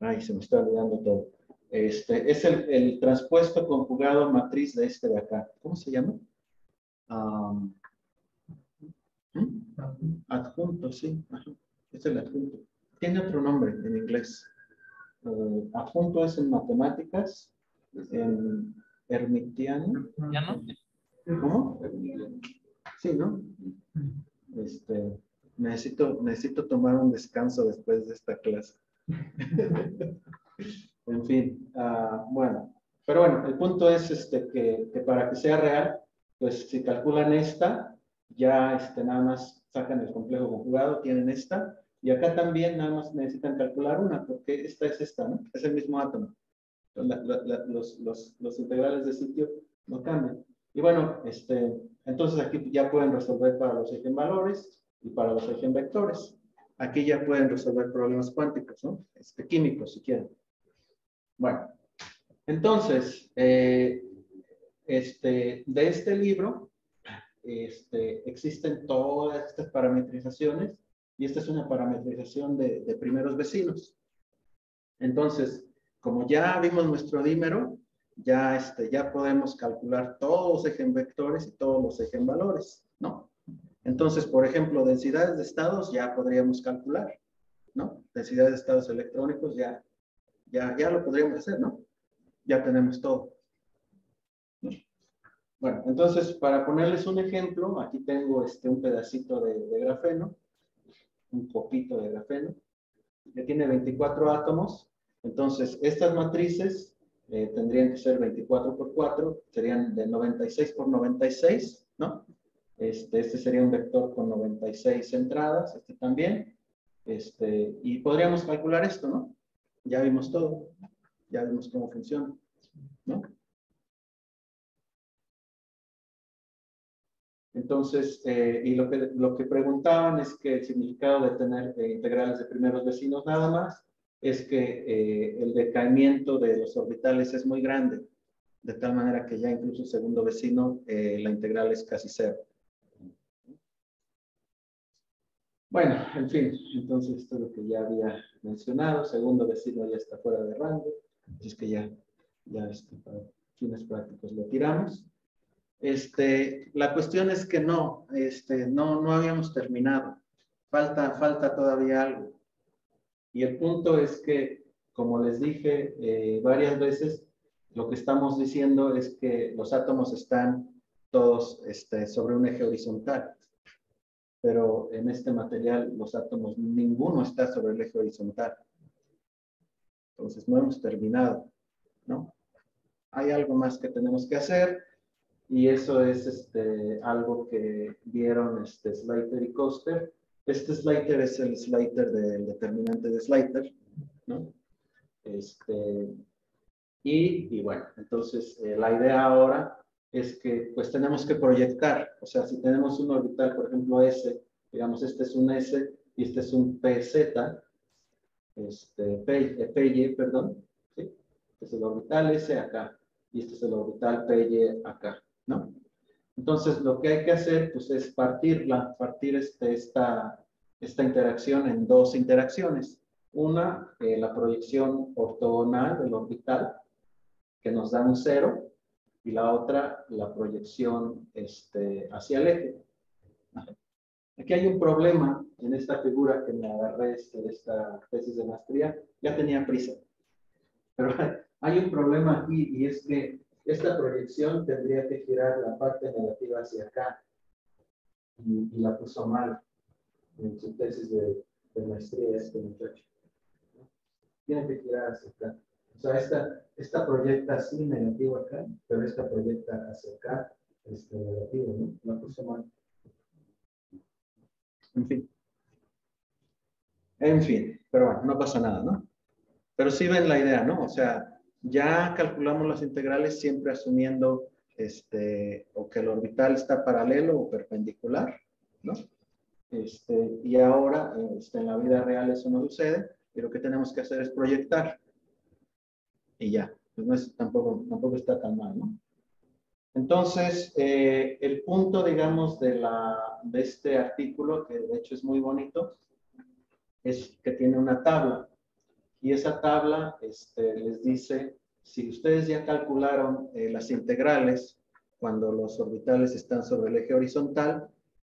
ay, se me está olvidando todo. Este, es el, el transpuesto conjugado matriz de este de acá. ¿Cómo se llama? ¿hmm? Adjunto, sí. Es el adjunto. Tiene otro nombre en inglés. Uh, adjunto es en matemáticas, en hermitiano. ¿Cómo? Sí, ¿no? Este, necesito, necesito tomar un descanso después de esta clase. En fin, uh, bueno. Pero bueno, el punto es este, que, que, para que sea real, pues si calculan esta, ya este, nada más sacan el complejo conjugado, tienen esta, y acá también nada más necesitan calcular una, porque esta es esta, ¿no? Es el mismo átomo. La, la, los, los, los, integrales de sitio no cambian. Y bueno, este, entonces aquí ya pueden resolver para los eigenvalores y para los eigenvectores. Aquí ya pueden resolver problemas cuánticos, ¿no? Este, químicos, si quieren. Bueno, entonces, eh, este, de este libro este, existen todas estas parametrizaciones y esta es una parametrización de, de primeros vecinos. Entonces, como ya vimos nuestro dímero, ya, este, ya podemos calcular todos los eigenvectores y todos los eigenvalores, ¿no? Entonces, por ejemplo, densidades de estados ya podríamos calcular, ¿no? Densidades de estados electrónicos ya ya, ya lo podríamos hacer, ¿no? Ya tenemos todo. Bueno, entonces, para ponerles un ejemplo, aquí tengo este, un pedacito de, grafeno, un poquito de grafeno, que tiene 24 átomos. Entonces, estas matrices eh, tendrían que ser 24 por 4, serían de 96 por 96, ¿no? Este, este sería un vector con 96 entradas, este también. Este, y podríamos calcular esto, ¿no? Ya vimos todo, ya vimos cómo funciona, ¿no? Entonces, eh, y lo que, lo que preguntaban es que el significado de tener eh, integrales de primeros vecinos nada más es que eh, el decaimiento de los orbitales es muy grande, de tal manera que ya incluso el segundo vecino, la integral es casi cero. Bueno, en fin, entonces es lo que ya había mencionado. Segundo vecino ya está fuera de rango, así es que ya, ya este, para fines prácticos lo tiramos. Este, la cuestión es que no, este, no, no habíamos terminado. Falta, falta todavía algo. Y el punto es que, como les dije eh, varias veces, lo que estamos diciendo es que los átomos están todos este, sobre un eje horizontal pero en este material los átomos, ninguno está sobre el eje horizontal. Entonces no hemos terminado, ¿no? Hay algo más que tenemos que hacer y eso es este, algo que vieron este Slater y Coster. Este Slater es el Slater del determinante de Slater, ¿no? Este, y, y bueno, entonces eh, la idea ahora es que pues tenemos que proyectar, o sea, si tenemos un orbital, por ejemplo, S, digamos, este es un S y este es un PZ, este, PY, eh, perdón, ¿sí? Este es el orbital S acá y este es el orbital PY acá, ¿no? Entonces, lo que hay que hacer, pues, es partirla, partir este, esta, esta interacción en dos interacciones. Una, eh, la proyección ortogonal del orbital, que nos da un cero, y la otra, la proyección este, hacia el eje. Aquí hay un problema en esta figura que me agarré este, de esta tesis de maestría. Ya tenía prisa. Pero hay un problema aquí y es que esta proyección tendría que girar la parte negativa hacia acá. Y, la puso mal en su tesis de, de maestría este muchacho. Tiene que girar hacia acá. O sea, esta, esta proyecta así negativo acá, pero esta proyecta hacia este negativo, ¿no? La puso mal. En fin. En fin, pero bueno, no pasa nada, ¿no? Pero sí ven la idea, ¿no? O sea, ya calculamos las integrales siempre asumiendo este, o que el orbital está paralelo o perpendicular, ¿no? Este, y ahora, este, en la vida real eso no sucede, y lo que tenemos que hacer es proyectar. Y ya, pues tampoco, tampoco está tan mal, ¿no? Entonces, eh, el punto, digamos, de, la, de este artículo, que de hecho es muy bonito, es que tiene una tabla. Y esa tabla este, les dice, si ustedes ya calcularon eh, las integrales cuando los orbitales están sobre el eje horizontal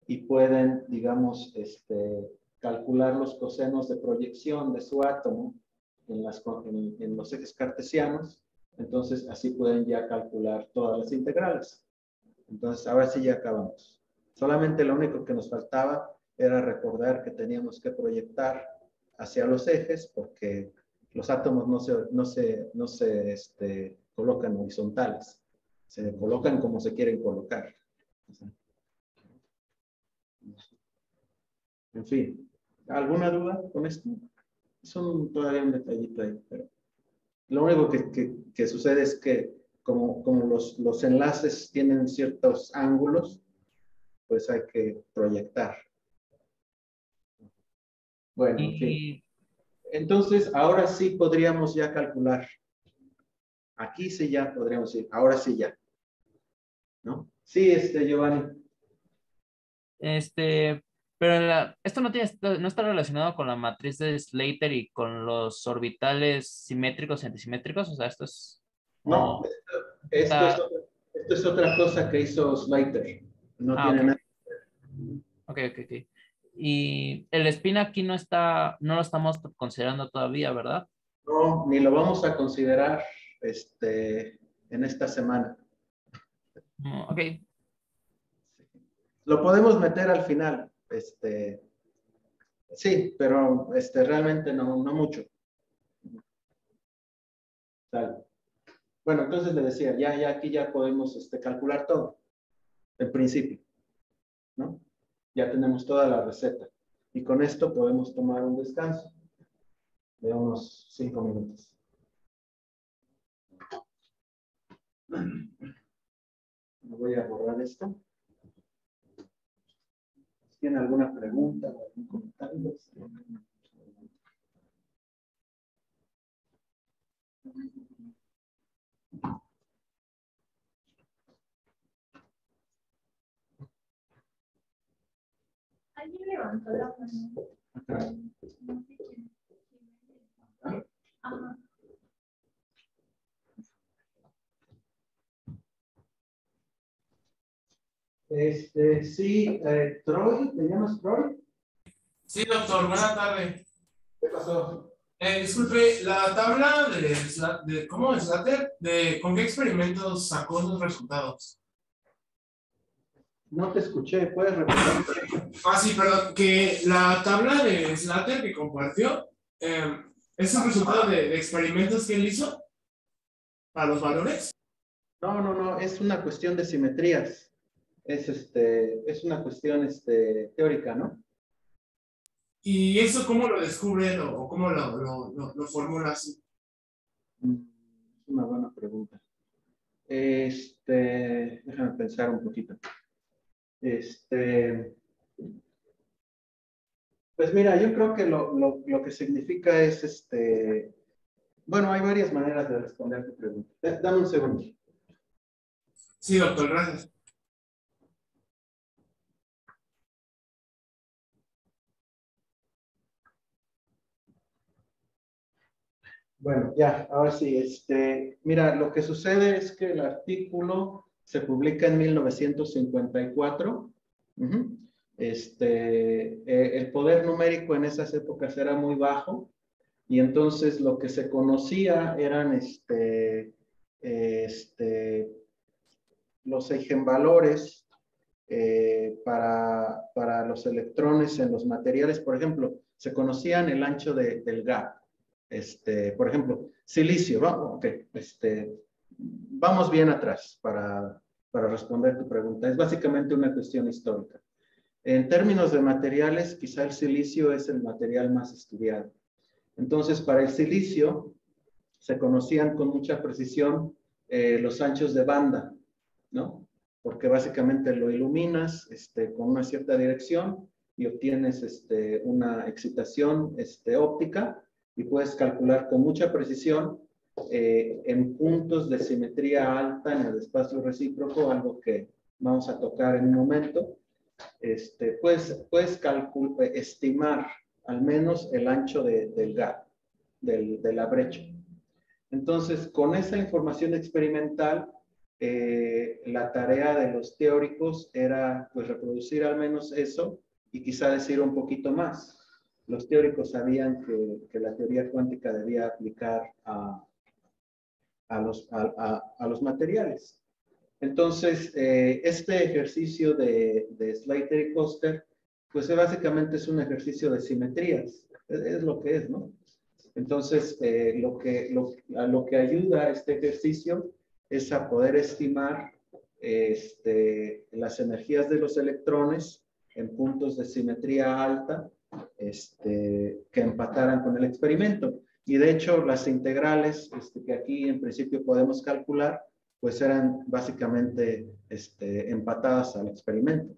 y pueden, digamos, este, calcular los cosenos de proyección de su átomo en, las, en los ejes cartesianos, entonces así pueden ya calcular todas las integrales. Entonces, ahora sí ya acabamos. Solamente lo único que nos faltaba era recordar que teníamos que proyectar hacia los ejes porque los átomos no se, no se, no se este, colocan horizontales, se colocan como se quieren colocar. En fin, ¿alguna duda con esto? Es un, todavía un detallito ahí, pero lo único que, que, sucede es que como, como los, los enlaces tienen ciertos ángulos, pues hay que proyectar. Bueno, Entonces, ahora sí podríamos ya calcular. Aquí sí ya podríamos ir. Ahora sí ya. ¿No? Sí, este, Giovanni. Este, pero esto no, tiene, no está relacionado con la matriz de Slater y con los orbitales simétricos y antisimétricos. O sea, esto es. No, esto, es, otra cosa que hizo Slater. No ah, tiene nada. Ok, ok, ok. Y el spin aquí no está, no lo estamos considerando todavía, ¿verdad? No, ni lo vamos a considerar este, en esta semana. Mm, ok. Lo podemos meter al final. Este, sí, pero este, realmente no, no mucho. Bueno, entonces le decía, ya, ya aquí ya podemos este, calcular todo, en principio, ¿no? Ya tenemos toda la receta. Y con esto podemos tomar un descanso de unos cinco minutos. Voy a borrar esto. ¿Tiene alguna pregunta o algún comentario? Alguien levantó la mano. Ajá. Este, sí, eh, Troy, ¿te llamas Troy? Sí, doctor, buena tarde. ¿Qué pasó? Eh, disculpe, la tabla de, de ¿cómo es Slater? De, ¿Con qué experimentos sacó los resultados? No te escuché, ¿puedes repetir? Ah, sí, perdón, que la tabla de Slater que compartió eh, es el resultado de, de experimentos que él hizo para los valores. No, no, no, es una cuestión de simetrías es, este, es una cuestión este, teórica, ¿no? ¿Y eso cómo lo descubre o cómo lo, lo, lo, formula así? Mm, es una buena pregunta. Este, déjame pensar un poquito. Este, pues mira, yo creo que lo, lo, lo, que significa es, este, bueno, hay varias maneras de responder tu pregunta. Dame un segundo. Sí, doctor, gracias. Bueno, ya, ahora sí, este, mira, lo que sucede es que el artículo se publica en 1954. Este, eh, el poder numérico en esas épocas era muy bajo y entonces lo que se conocía eran este, este, los eigenvalores eh, para, para los electrones en los materiales. Por ejemplo, se conocían el ancho del gap este, por ejemplo, silicio, vamos, okay, este, vamos bien atrás para, para responder tu pregunta. Es básicamente una cuestión histórica. En términos de materiales, quizá el silicio es el material más estudiado. Entonces, para el silicio se conocían con mucha precisión eh, los anchos de banda, ¿no? Porque básicamente lo iluminas este, con una cierta dirección y obtienes este, una excitación este, óptica y puedes calcular con mucha precisión eh, en puntos de simetría alta en el espacio recíproco, algo que vamos a tocar en un momento, este, puedes, puedes estimar al menos el ancho del gap, del, de la brecha. Entonces, con esa información experimental, eh, la tarea de los teóricos era pues reproducir al menos eso y quizá decir un poquito más. Los teóricos sabían que, la teoría cuántica debía aplicar a, a, los, a, a, materiales. Entonces, eh, este ejercicio de, Slater y Coster, pues básicamente es un ejercicio de simetrías, es, lo que es, ¿no? Entonces, eh, lo, que, lo, a lo que ayuda este ejercicio es a poder estimar este, las energías de los electrones en puntos de simetría alta este, que empataran con el experimento. Y de hecho, las integrales este, que aquí en principio podemos calcular, pues eran básicamente este, empatadas al experimento.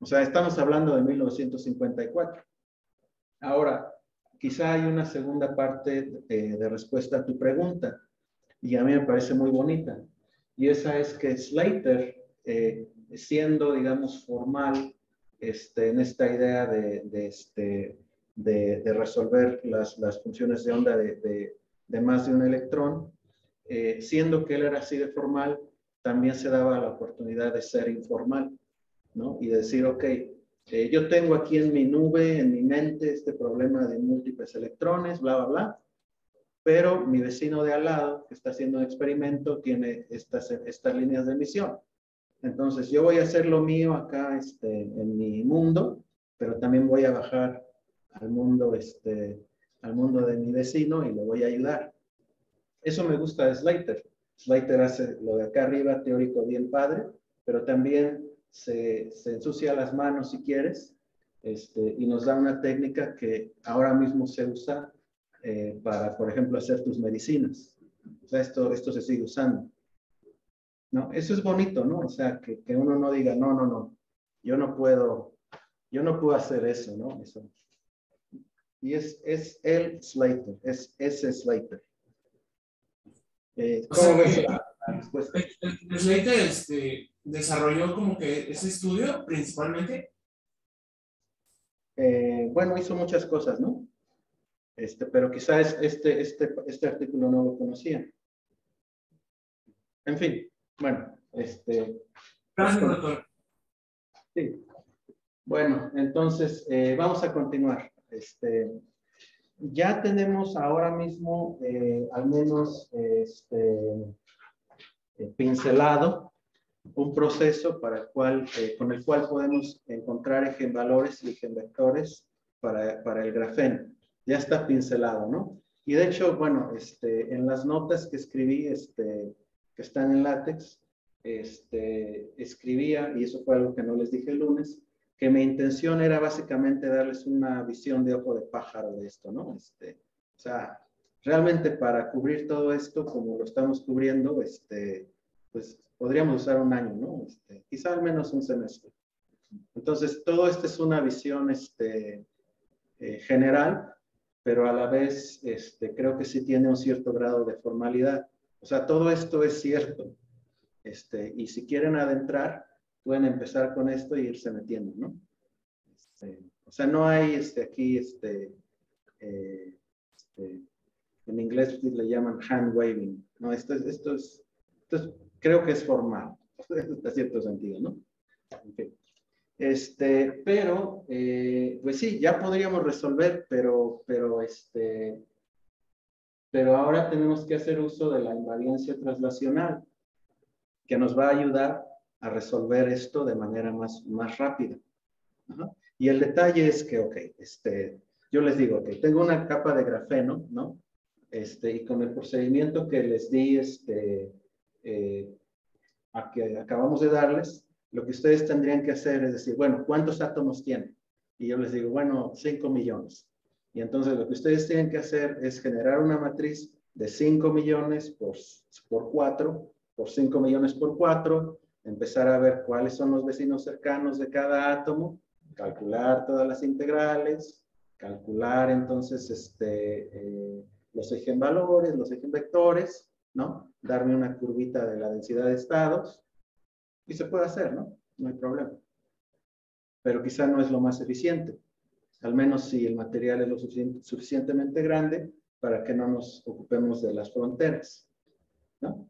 O sea, estamos hablando de 1954. Ahora, quizá hay una segunda parte eh, de respuesta a tu pregunta, y a mí me parece muy bonita. Y esa es que Slater, eh, siendo, digamos, formal este, en esta idea de, de, este, de, de resolver las, las, funciones de onda de, más de un electrón, eh, siendo que él era así de formal, también se daba la oportunidad de ser informal, ¿no? Y decir, ok, eh, yo tengo aquí en mi nube, en mi mente, este problema de múltiples electrones, bla, bla, bla, pero mi vecino de al lado, que está haciendo un experimento, tiene estas, estas líneas de emisión. Entonces, yo voy a hacer lo mío acá este, en mi mundo, pero también voy a bajar al mundo, este, al mundo de mi vecino y le voy a ayudar. Eso me gusta de Slater. Slater hace lo de acá arriba, teórico bien padre, pero también se, ensucia las manos si quieres este, y nos da una técnica que ahora mismo se usa eh, para, por ejemplo, hacer tus medicinas. O sea, esto, esto se sigue usando. ¿No? Eso es bonito, ¿no? O sea, que, que, uno no diga, no, no, no, yo no puedo, yo no puedo hacer eso, ¿no? Eso. Y es, es el Slater, es ese Slater. Eh, ¿Cómo ves la, la, respuesta? Slater este, desarrolló como que ese estudio principalmente. Eh, bueno, hizo muchas cosas, ¿no? Este, pero quizás este, este, este artículo no lo conocía. En fin, bueno, este. Gracias, doctor. Sí. Bueno, entonces eh, vamos a continuar. Este, ya tenemos ahora mismo eh, al menos este, eh, pincelado un proceso para el cual, eh, con el cual podemos encontrar egenvalores y egenvectores para, para el grafeno. Ya está pincelado, ¿no? Y de hecho, bueno, este, en las notas que escribí, este, que están en látex, este, escribía, y eso fue algo que no les dije el lunes, que mi intención era básicamente darles una visión de ojo de pájaro de esto, ¿no? Este, o sea, realmente para cubrir todo esto, como lo estamos cubriendo, este, pues podríamos usar un año, ¿no? Este, quizá al menos un semestre. Entonces, todo esto es una visión este, eh, general, pero a la vez este, creo que sí tiene un cierto grado de formalidad. O sea, todo esto es cierto. Este, y si quieren adentrar, pueden empezar con esto y irse metiendo, ¿no? Este, o sea, no hay este, aquí, este, eh, este, en inglés le llaman hand waving, ¿no? Esto es, esto es, esto es creo que es formal, hasta cierto sentido, ¿no? En fin. Este, pero, eh, pues sí, ya podríamos resolver, pero, pero, este, pero ahora tenemos que hacer uso de la invariancia traslacional que nos va a ayudar a resolver esto de manera más, más rápida. Y el detalle es que, ok, este, yo les digo, que tengo una capa de grafeno, ¿no? Este, y con el procedimiento que les di, este, eh, a que acabamos de darles, lo que ustedes tendrían que hacer es decir, bueno, ¿cuántos átomos tienen? Y yo les digo, bueno, 5 millones. Y entonces lo que ustedes tienen que hacer es generar una matriz de 5 millones por, por 4, por 5 millones por 4, empezar a ver cuáles son los vecinos cercanos de cada átomo, calcular todas las integrales, calcular entonces este, eh, los valores, los vectores, ¿no? Darme una curvita de la densidad de estados y se puede hacer, ¿no? No hay problema. Pero quizá no es lo más eficiente, al menos si el material es lo suficientemente grande para que no nos ocupemos de las fronteras, ¿no?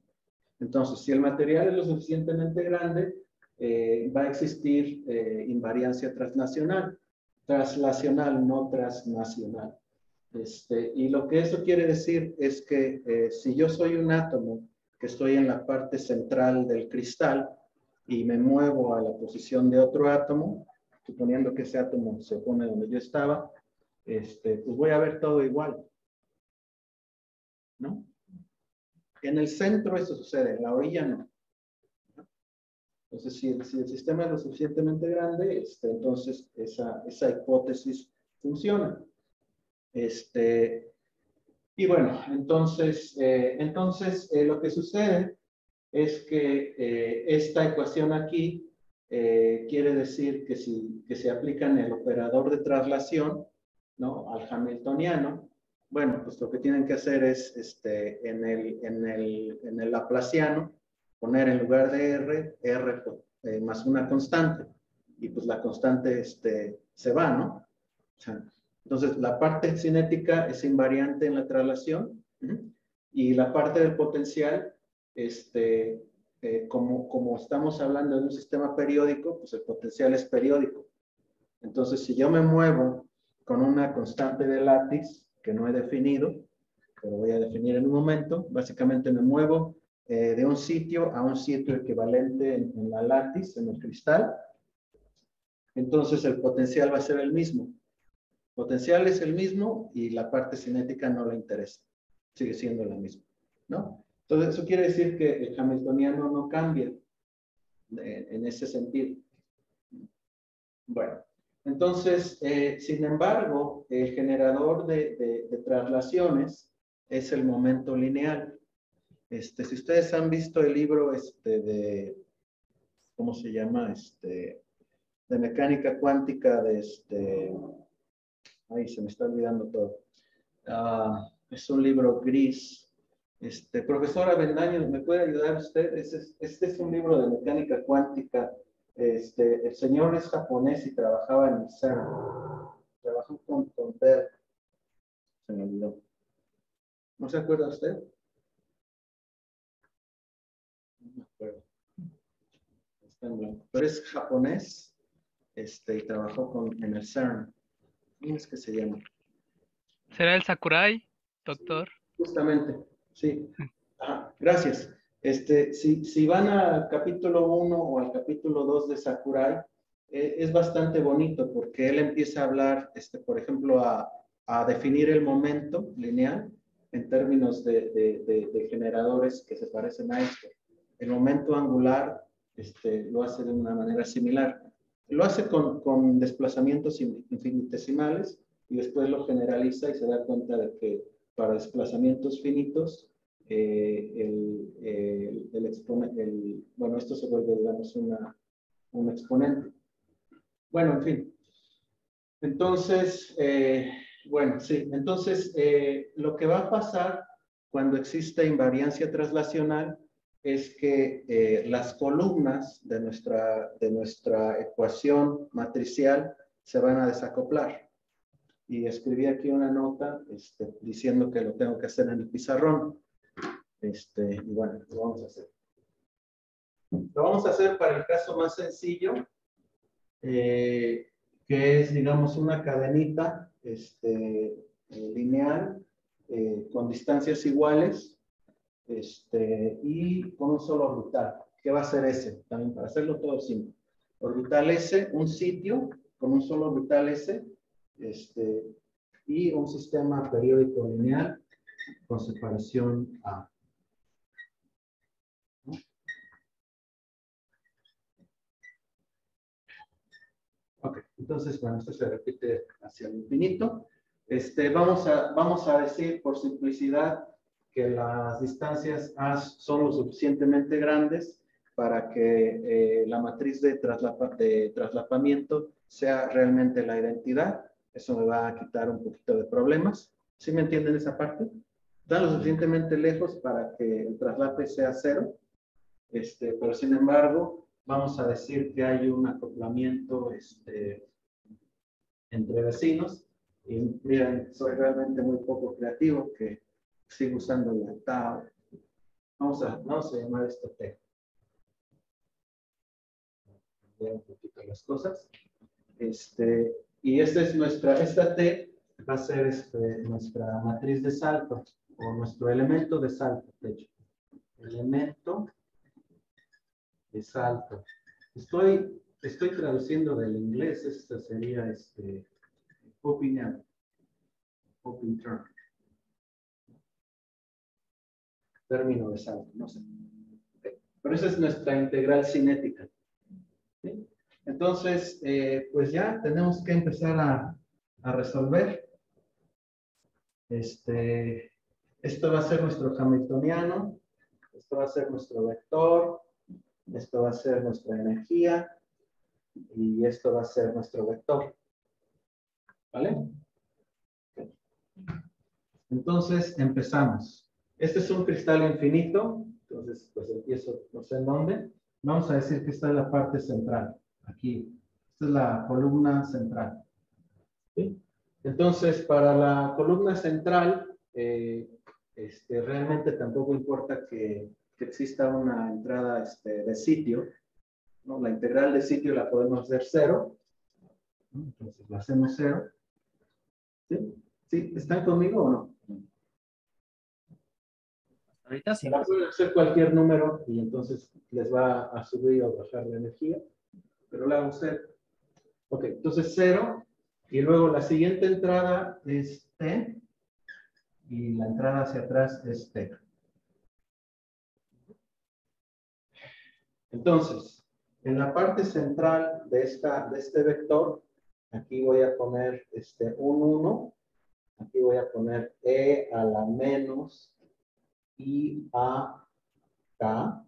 Entonces, si el material es lo suficientemente grande, eh, va a existir eh, invariancia transnacional, traslacional, no transnacional. Este, y lo que eso quiere decir es que eh, si yo soy un átomo que estoy en la parte central del cristal y me muevo a la posición de otro átomo, suponiendo que ese átomo se pone donde yo estaba, este, pues voy a ver todo igual. ¿No? En el centro eso sucede, en la orilla no. Entonces, si el, sistema es lo suficientemente grande, este, entonces esa, esa hipótesis funciona. Este, y bueno, entonces, eh, entonces eh, lo que sucede es que eh, esta ecuación aquí quiere decir que si que se aplica en el operador de traslación, ¿no? Al hamiltoniano, bueno, pues lo que tienen que hacer es este, en, el, en, el, en el laplaciano poner en lugar de R, R más una constante. Y pues la constante este, se va, ¿no? O sea, entonces, la parte cinética es invariante en la traslación y la parte del potencial, este, eh, como, como estamos hablando de un sistema periódico, pues el potencial es periódico. Entonces, si yo me muevo con una constante de látiz que no he definido, pero voy a definir en un momento, básicamente me muevo eh, de un sitio a un sitio equivalente en, en la látiz, en el cristal, entonces el potencial va a ser el mismo potencial es el mismo y la parte cinética no le interesa. Sigue siendo la misma, ¿no? Entonces, eso quiere decir que el hamiltoniano no cambia en ese sentido. Bueno, entonces, eh, sin embargo, el generador de, traslaciones es el momento lineal. Este, si ustedes han visto el libro este, de, ¿cómo se llama? Este, de mecánica cuántica de este, Ahí se me está olvidando todo. Ah, es un libro gris. Este, profesora Bendaño, ¿me puede ayudar usted? Este, este es un libro de mecánica cuántica. Este, el señor es japonés y trabajaba en el CERN. Trabajó con, Bell. Se me olvidó. ¿No se acuerda usted? No me acuerdo. Está en blanco. Pero es japonés este, y trabajó con, en el CERN. ¿Cómo es que se llama? ¿Será el Sakurai, doctor? justamente, sí. gracias. Este, si, si van al capítulo 1 o al capítulo 2 de Sakurai, eh, es bastante bonito porque él empieza a hablar, este, por ejemplo, a, a definir el momento lineal en términos de, de, de, generadores que se parecen a esto. El momento angular este, lo hace de una manera similar. Lo hace con, con desplazamientos infinitesimales y después lo generaliza y se da cuenta de que para desplazamientos finitos, eh, el, el, el, bueno, esto se vuelve, digamos, una, un exponente. Bueno, en fin. Entonces, eh, bueno, sí, entonces eh, lo que va a pasar cuando existe invariancia traslacional es que las columnas de nuestra, de nuestra ecuación matricial se van a desacoplar. Y escribí aquí una nota este, diciendo que lo tengo que hacer en el pizarrón. Este, y bueno, lo vamos a hacer. Lo vamos a hacer para el caso más sencillo, eh, que es, digamos, una cadenita este, eh, lineal con distancias iguales este, y con un solo orbital. ¿Qué va a ser ese? También para hacerlo todo simple. Orbital S, un sitio con un solo orbital S, este, y un sistema periódico lineal con separación A. Entonces, bueno, esto se repite hacia el infinito. Este, vamos, a, vamos a decir por simplicidad que las distancias A son lo suficientemente grandes para que eh, la matriz de, traslapa, de traslapamiento sea realmente la identidad. Eso me va a quitar un poquito de problemas. ¿Sí me entienden esa parte? Están lo suficientemente lejos para que el traslape sea cero, este, pero sin embargo, vamos a decir que hay un acoplamiento este, entre vecinos. Y miren, soy realmente muy poco creativo, que sigo usando la tau. Vamos a, vamos a llamar esto T. Cambiar un poquito las cosas. Este, y esta es nuestra, esta T va a ser este, nuestra matriz de salto o nuestro elemento de salto, de hecho. Elemento de salto. Estoy, estoy traduciendo del inglés, esta sería este, out, popping term. Término de salto, no sé. Pero esa es nuestra integral cinética. ¿Sí? Entonces, eh, pues ya tenemos que empezar a, resolver. Este, esto va a ser nuestro hamiltoniano, esto va a ser nuestro vector, esto va a ser nuestra energía y esto va a ser nuestro vector. ¿Vale? Entonces, empezamos. Este es un cristal infinito, entonces pues empiezo no sé en dónde. Vamos a decir que esta es la parte central, aquí. Esta es la columna central. ¿Sí? Entonces, para la columna central, eh, este, realmente tampoco importa que, que exista una entrada este, de sitio. ¿no? La integral de sitio la podemos hacer cero. ¿no? Entonces la hacemos cero. ¿Sí? ¿Sí? ¿Están conmigo o no? Ahorita sí. La pueden hacer cualquier número y entonces les va a subir o bajar la energía, pero la hago cero. Ok, entonces cero. Y luego la siguiente entrada es T y la entrada hacia atrás es T. Entonces, en la parte central de, esta, de este vector, aquí voy a poner este, un 1, aquí voy a poner E a la menos I a K.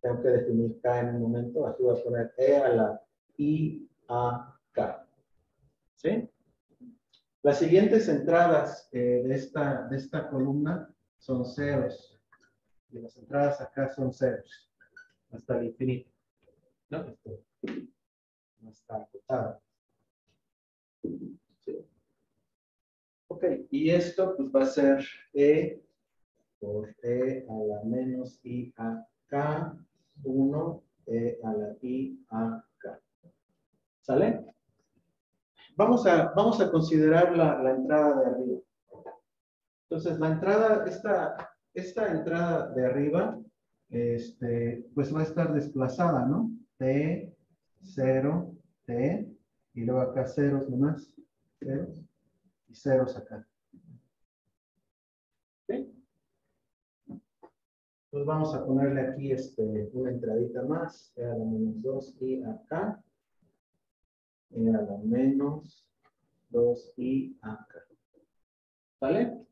Tengo que definir K en un momento, aquí voy a poner E a la I a K. ¿Sí? Las siguientes entradas eh, de, esta, de esta columna son ceros. Y las entradas acá son ceros hasta el infinito. No, está acotado. Sí. Ok, y esto pues va a ser E por E a la menos I a K, 1 E a la I a K. ¿Sale? Vamos a, vamos a considerar la, la entrada de arriba. Entonces, la entrada, esta, esta entrada de arriba este, pues va a estar desplazada, ¿no? T, 0, T, y luego acá ceros nomás, ceros, y ceros acá. ¿Sí? Pues vamos a ponerle aquí este, una entradita más, E a la menos 2 y acá, E a la menos 2 y acá. ¿Vale?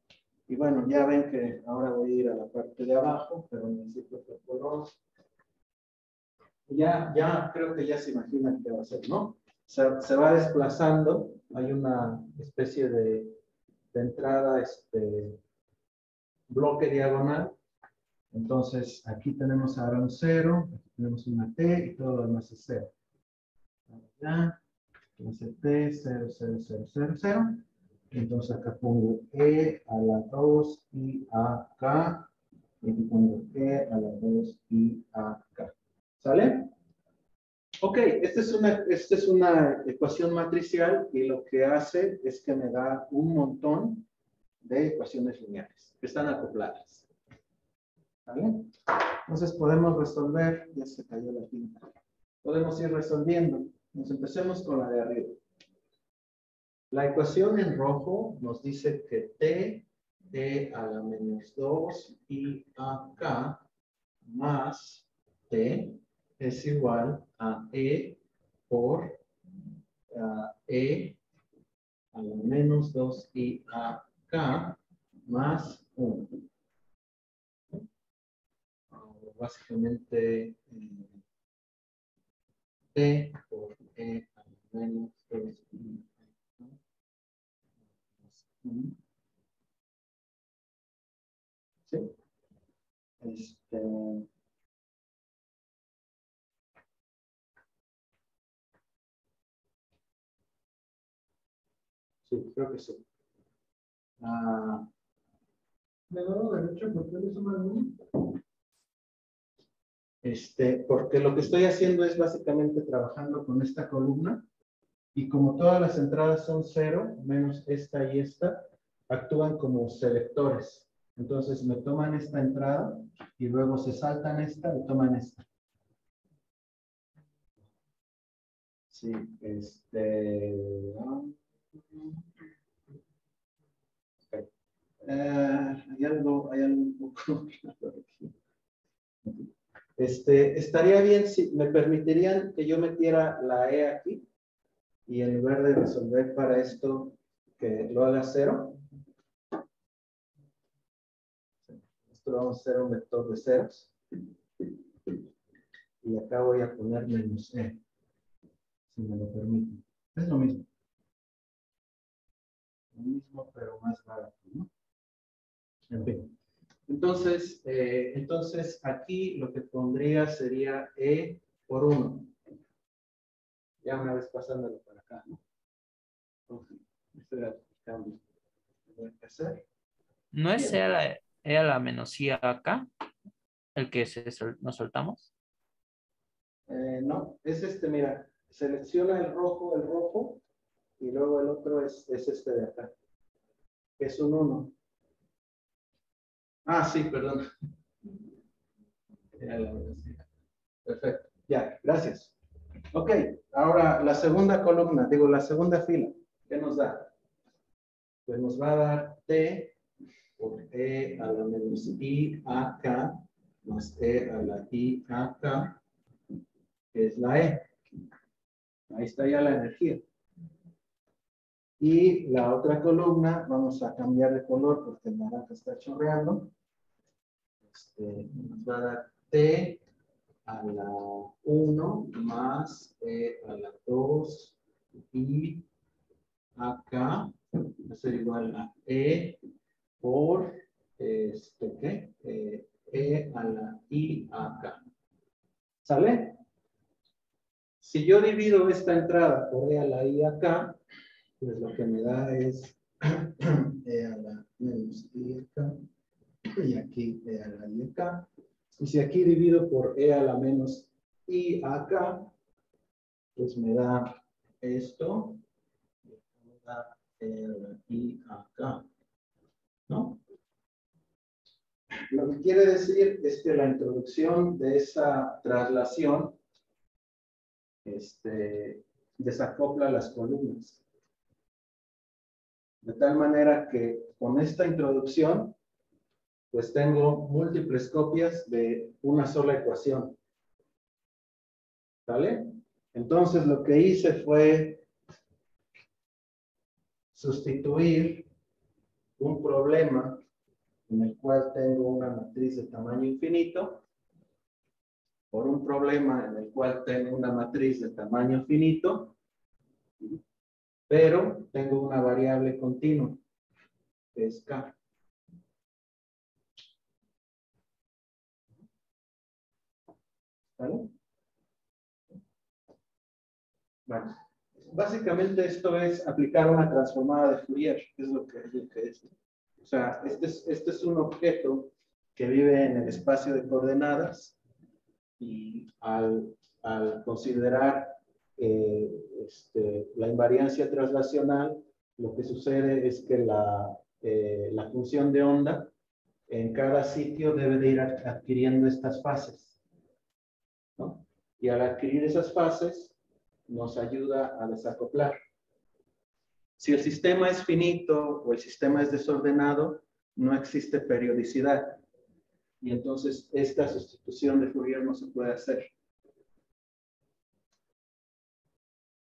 Y bueno, ya ven que ahora voy a ir a la parte de abajo, pero necesito otro color. Ya, ya creo que ya se imaginan qué va a ser, ¿no? Se, se va desplazando, hay una especie de, de entrada, este bloque diagonal. Entonces, aquí tenemos ahora un 0, aquí tenemos una T y todo lo demás es 0. Ya, entonces T, 0, 0, 0, 0, 0. Entonces acá pongo E a la 2 y acá. Y aquí pongo E a la 2 y acá. ¿Sale? Ok, esta es, una, esta es una ecuación matricial y lo que hace es que me da un montón de ecuaciones lineales que están acopladas. ¿Vale? Entonces podemos resolver, ya se cayó la tinta. Podemos ir resolviendo. Nos empecemos con la de arriba. La ecuación en rojo nos dice que t e a la menos 2 y acá más t es igual a e por E a la menos 2i a k más 1. Básicamente, eh, por E menos 2i a k más 1. ¿Sí? Este, creo que sí. Ah, lado derecho, ¿por qué? Este, porque lo que estoy haciendo es básicamente trabajando con esta columna y como todas las entradas son cero, menos esta y esta, actúan como selectores. Entonces me toman esta entrada y luego se saltan esta y toman esta. Sí, este. Eh, hay algo, hay algo un poco aquí. Este, estaría bien si me permitirían que yo metiera la E aquí y en lugar de resolver para esto, que lo haga cero. Esto lo vamos a hacer un vector de ceros. Y acá voy a poner menos E, si me lo permiten. Es lo mismo. Lo mismo, pero más barato, ¿no? En fin. Entonces, eh, entonces aquí lo que pondría sería E por 1. Ya una vez pasándolo para acá, ¿no? Ok, este era el cambio que voy a hacer. ¿No es E a la, E a la menos I acá? El que se sol- nos soltamos. Eh, no, es este, mira, selecciona el rojo, el rojo, y luego el otro es, es este de acá, que es un 1. Ah, sí, perdón. Perfecto, ya, gracias. Ok, ahora la segunda columna, digo, la segunda fila, ¿qué nos da? Pues nos va a dar T por E a la menos I a más E a la I a K que es la E. Ahí está ya la energía. Y la otra columna, vamos a cambiar de color porque el naranja está chorreando. Este, nos va a dar T a la 1 más E a la 2 y acá va a ser igual a E por este, ¿qué? Eh, E a la I acá. ¿Sale? Si yo divido esta entrada por E a la I acá, pues lo que me da es E a la menos I acá, y aquí E a la I acá. Y si aquí divido por E a la menos I acá, pues me da esto, y me da E a la I acá, ¿no? Lo que quiere decir es que la introducción de esa traslación este, desacopla las columnas. De tal manera que con esta introducción, pues tengo múltiples copias de una sola ecuación. ¿Vale? Entonces lo que hice fue sustituir un problema en el cual tengo una matriz de tamaño infinito por un problema en el cual tengo una matriz de tamaño finito, pero tengo una variable continua, que es K. ¿Vale? Básicamente esto es aplicar una transformada de Fourier, es lo que, es lo que es. O sea, este es, este es un objeto que vive en el espacio de coordenadas y al, considerar eh, este, la invariancia traslacional, lo que sucede es que la, eh, la función de onda en cada sitio debe de ir ad- adquiriendo estas fases. Y al adquirir esas fases, nos ayuda a desacoplar. Si el sistema es finito o el sistema es desordenado, no existe periodicidad. Y entonces esta sustitución de Fourier no se puede hacer.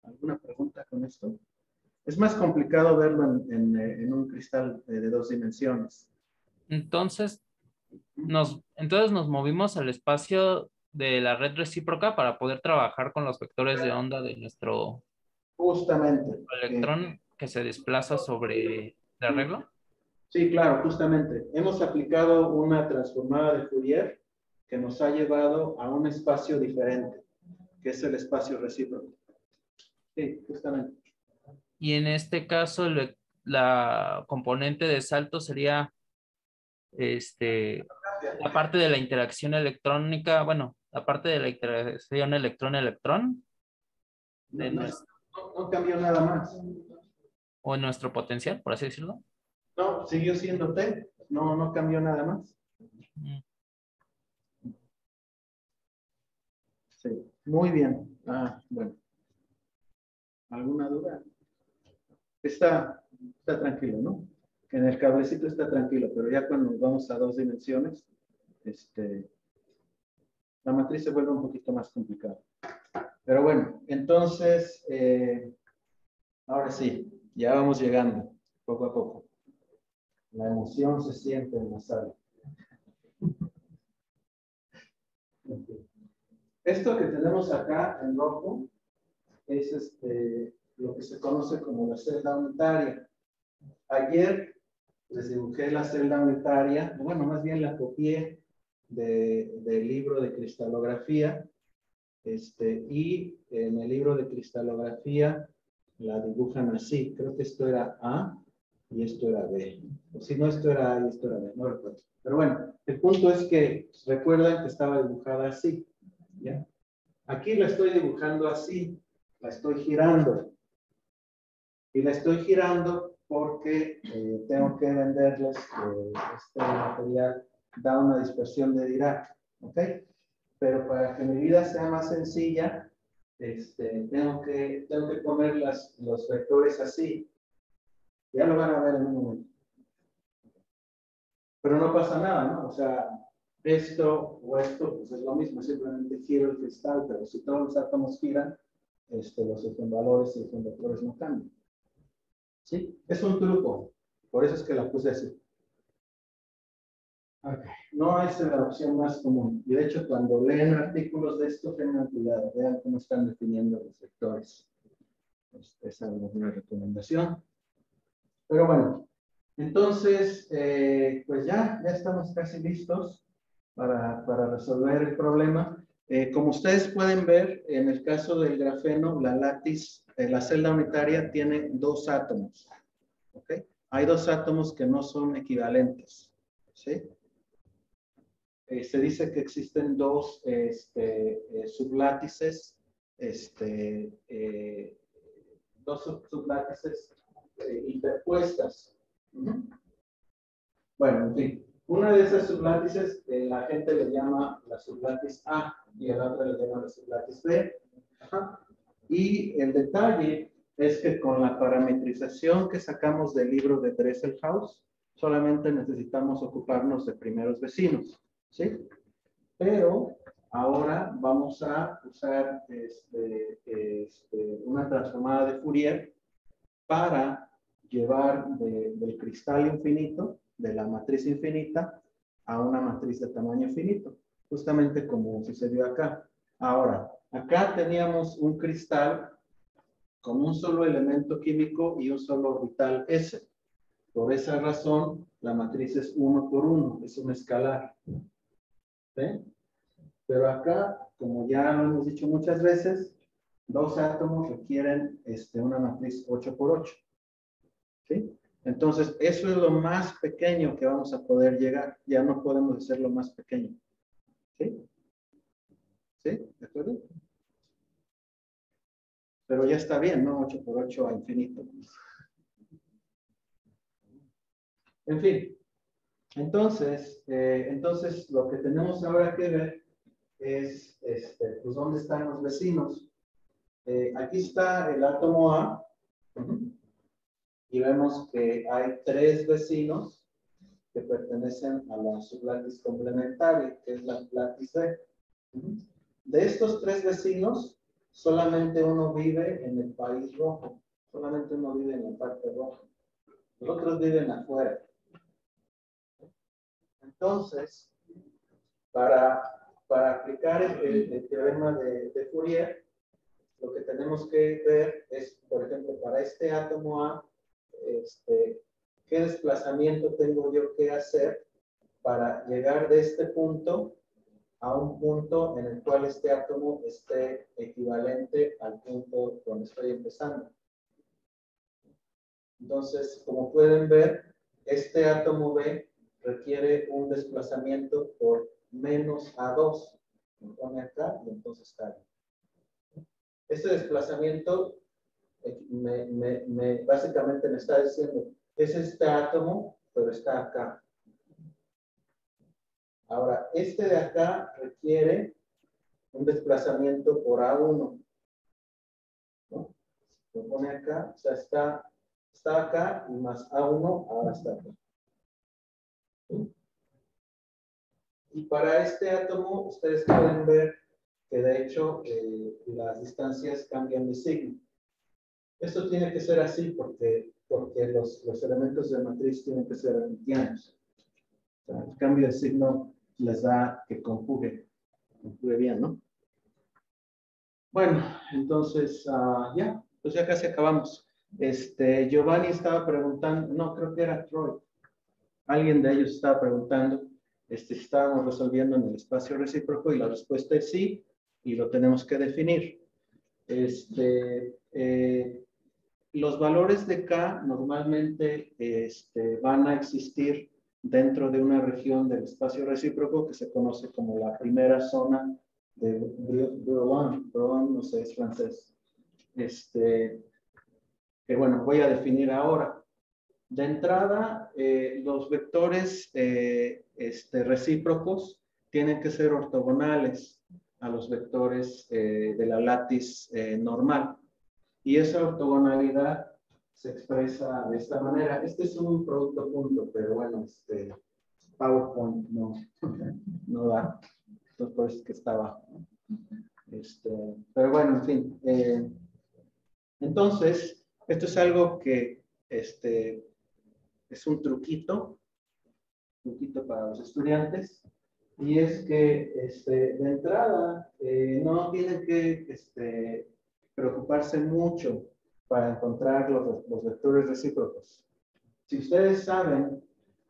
¿Alguna pregunta con esto? Es más complicado verlo en, eh, un cristal de, de dos dimensiones. Entonces, nos, entonces nos movimos al espacio de la red recíproca para poder trabajar con los vectores de onda de nuestro Justamente. electrón que se desplaza sobre el arreglo. Sí, claro, justamente. Hemos aplicado una transformada de Fourier que nos ha llevado a un espacio diferente, que es el espacio recíproco. Sí, justamente. Y en este caso, la componente de salto sería este, la parte de la interacción electrónica, bueno, la parte de la interacción electrón-electrón No, cambió nada más. o nuestro potencial, por así decirlo. No, siguió siendo T. No, no cambió nada más. Mm. Sí, muy bien. Ah, bueno. ¿Alguna duda? Está, está tranquilo, ¿no? En el cablecito está tranquilo, pero ya cuando nos vamos a dos dimensiones, este, la matriz se vuelve un poquito más complicada. Pero bueno, entonces, eh, ahora sí, ya vamos llegando, poco a poco. La emoción se siente en la sala. Esto que tenemos acá en rojo es este, lo que se conoce como la celda unitaria. Ayer les dibujé la celda unitaria, bueno, más bien la copié de- del libro de cristalografía, este, y en el libro de cristalografía la dibujan así. Creo que esto era A y esto era B. O si no, esto era A y esto era B, no recuerdo. Pero bueno, el punto es que recuerdan que estaba dibujada así. ¿ya? Aquí la estoy dibujando así, la estoy girando. Y la estoy girando porque eh, tengo que venderles que este material da una dispersión de Dirac. ¿Ok? Pero para que mi vida sea más sencilla, este, tengo, que, tengo que poner las, los vectores así. Ya lo van a ver en un momento. Pero no pasa nada, ¿no? O sea, esto o esto, pues es lo mismo, simplemente giro el cristal, pero si todos los átomos giran, este, los valores y los vectores no cambian. ¿Sí? Es un truco, por eso es que la puse así. No es la opción más común. Y de hecho, cuando leen artículos de esto, tengan cuidado, vean cómo están definiendo los vectores. Este, esa es una recomendación. Pero bueno, entonces, eh, pues ya, ya estamos casi listos para, para resolver el problema. Eh, como ustedes pueden ver, en el caso del grafeno, la látiz, eh, la celda unitaria tiene dos átomos. ¿ok? Hay dos átomos que no son equivalentes. ¿sí? Eh, se dice que existen dos este, eh, sublátices, este, eh, dos sub- sublátices interpuestas. Bueno, en fin. Una de esas sublátices la gente le llama la sublátice A y a la otra le llama la sublátice B. Y el detalle es que con la parametrización que sacamos del libro de Dresselhaus, solamente necesitamos ocuparnos de primeros vecinos. ¿Sí? Pero ahora vamos a usar este, este, una transformada de Fourier para llevar de- del cristal infinito, de la matriz infinita, a una matriz de tamaño finito, justamente como sucedió acá. Ahora, acá teníamos un cristal con un solo elemento químico y un solo orbital S. Por esa razón, la matriz es uno por uno, es un escalar. ¿Sí? Pero acá, como ya lo hemos dicho muchas veces, dos átomos requieren este, una matriz 8 por 8. ¿Sí? Entonces, eso es lo más pequeño que vamos a poder llegar. Ya no podemos hacerlo más pequeño. ¿Sí? ¿Sí? ¿De acuerdo? Pero ya está bien, ¿no? 8 por 8 a infinito. En fin. Entonces, eh, entonces lo que tenemos ahora que ver es, este, pues, ¿dónde están los vecinos? Eh, aquí está el átomo A. Y vemos que hay tres vecinos que pertenecen a la sublátice complementaria, que es la látice B. De estos tres vecinos, solamente uno vive en el país rojo, solamente uno vive en la parte roja. Los otros viven afuera. Entonces, para, para aplicar el, teorema de, de, Fourier, lo que tenemos que ver es, por ejemplo, para este átomo A, este, qué desplazamiento tengo yo que hacer para llegar de este punto a un punto en el cual este átomo esté equivalente al punto donde estoy empezando. Entonces, como pueden ver, este átomo B requiere un desplazamiento por menos A2. Me pone acá y entonces está ahí. Este desplazamiento eh, me, básicamente me está diciendo, es este átomo, pero está acá. Ahora, este de acá requiere un desplazamiento por A1. ¿no? Lo pone acá, o sea, está, está acá y más A1, ahora está acá. Y para este átomo, ustedes pueden ver que de hecho eh, las distancias cambian de signo. Esto tiene que ser así porque, porque los, los elementos de matriz tienen que ser hermitianos. el cambio de signo les da que conjugue, conjugue bien, ¿no? Bueno, entonces uh, ya, pues ya casi acabamos. Este, Giovanni estaba preguntando, no, creo que era Troy. Alguien de ellos estaba preguntando este, estábamos resolviendo en el espacio recíproco y la respuesta es sí, y lo tenemos que definir. Este, eh, los valores de K normalmente este, van a existir dentro de una región del espacio recíproco que se conoce como la primera zona de Brouillon. Brouillon, no sé, es francés. Este, que bueno, voy a definir ahora. De entrada, eh, los vectores eh, este, recíprocos tienen que ser ortogonales a los vectores eh, de la látiz normal. Y esa ortogonalidad se expresa de esta manera. Este es un producto punto, pero bueno, este PowerPoint no, no da. Entonces, por eso es que estaba. Este, pero bueno, en fin. Eh, entonces, esto es algo que este, es un truquito, truquito para los estudiantes, y es que este, de entrada eh, no tienen que este, preocuparse mucho para encontrar los, los vectores recíprocos. Si ustedes saben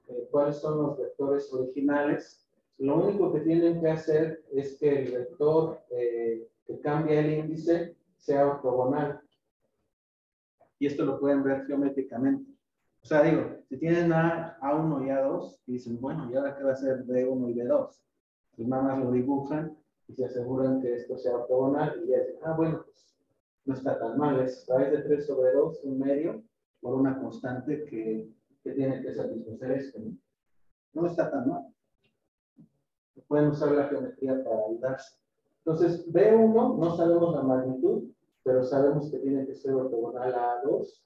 eh, cuáles son los vectores originales, lo único que tienen que hacer es que el vector eh, que cambia el índice sea ortogonal. Y esto lo pueden ver geométricamente. O sea, digo, si tienen A, A1 y A2, y dicen, bueno, ¿y ahora qué va a ser B1 y B2? Pues nada más lo dibujan y se aseguran que esto sea ortogonal y ya dicen, ah, bueno, pues no está tan mal, es raíz de 3 sobre 2, un medio, por una constante que, que tiene que satisfacer esto. ¿no? no está tan mal. Pueden usar la geometría para ayudarse. Entonces, B1 no sabemos la magnitud, pero sabemos que tiene que ser ortogonal a 2.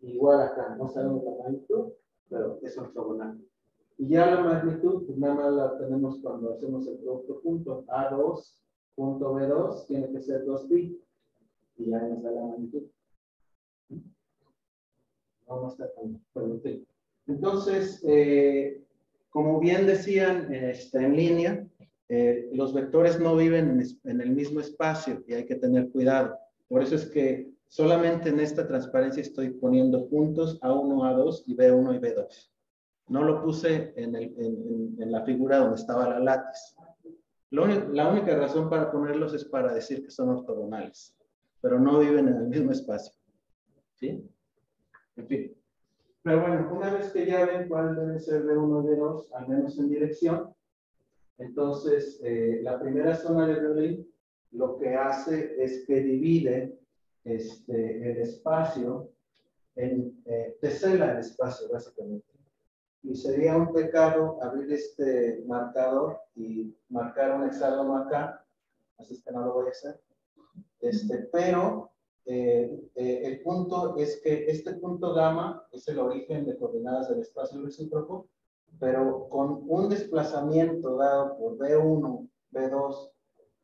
Igual acá, no sabemos la magnitud, pero es ortogonal. Y ya la magnitud, pues nada más la tenemos cuando hacemos el producto punto. A2 punto B2 tiene que ser 2pi y ya nos da la magnitud. Vamos a estar Entonces, eh, como bien decían este, en línea, eh, los vectores no viven en, el mismo espacio y hay que tener cuidado. Por eso es que solamente en esta transparencia estoy poniendo puntos A1, A2 y B1 y B2. No lo puse en, la figura donde estaba la látiz. la única razón para ponerlos es para decir que son ortogonales pero no viven en el mismo espacio. ¿Sí? En fin. Pero bueno, una vez que ya ven cuál debe ser B1 y B2, al menos en dirección, entonces eh, la primera zona de Berlín lo que hace es que divide este, el espacio en, eh, tesela el espacio básicamente. Y sería un pecado abrir este marcador y marcar un hexágono acá, así es que no lo voy a hacer. Este, pero eh, eh, el punto es que este punto gamma es el origen de coordenadas del espacio recíproco, pero con un desplazamiento dado por B1, B2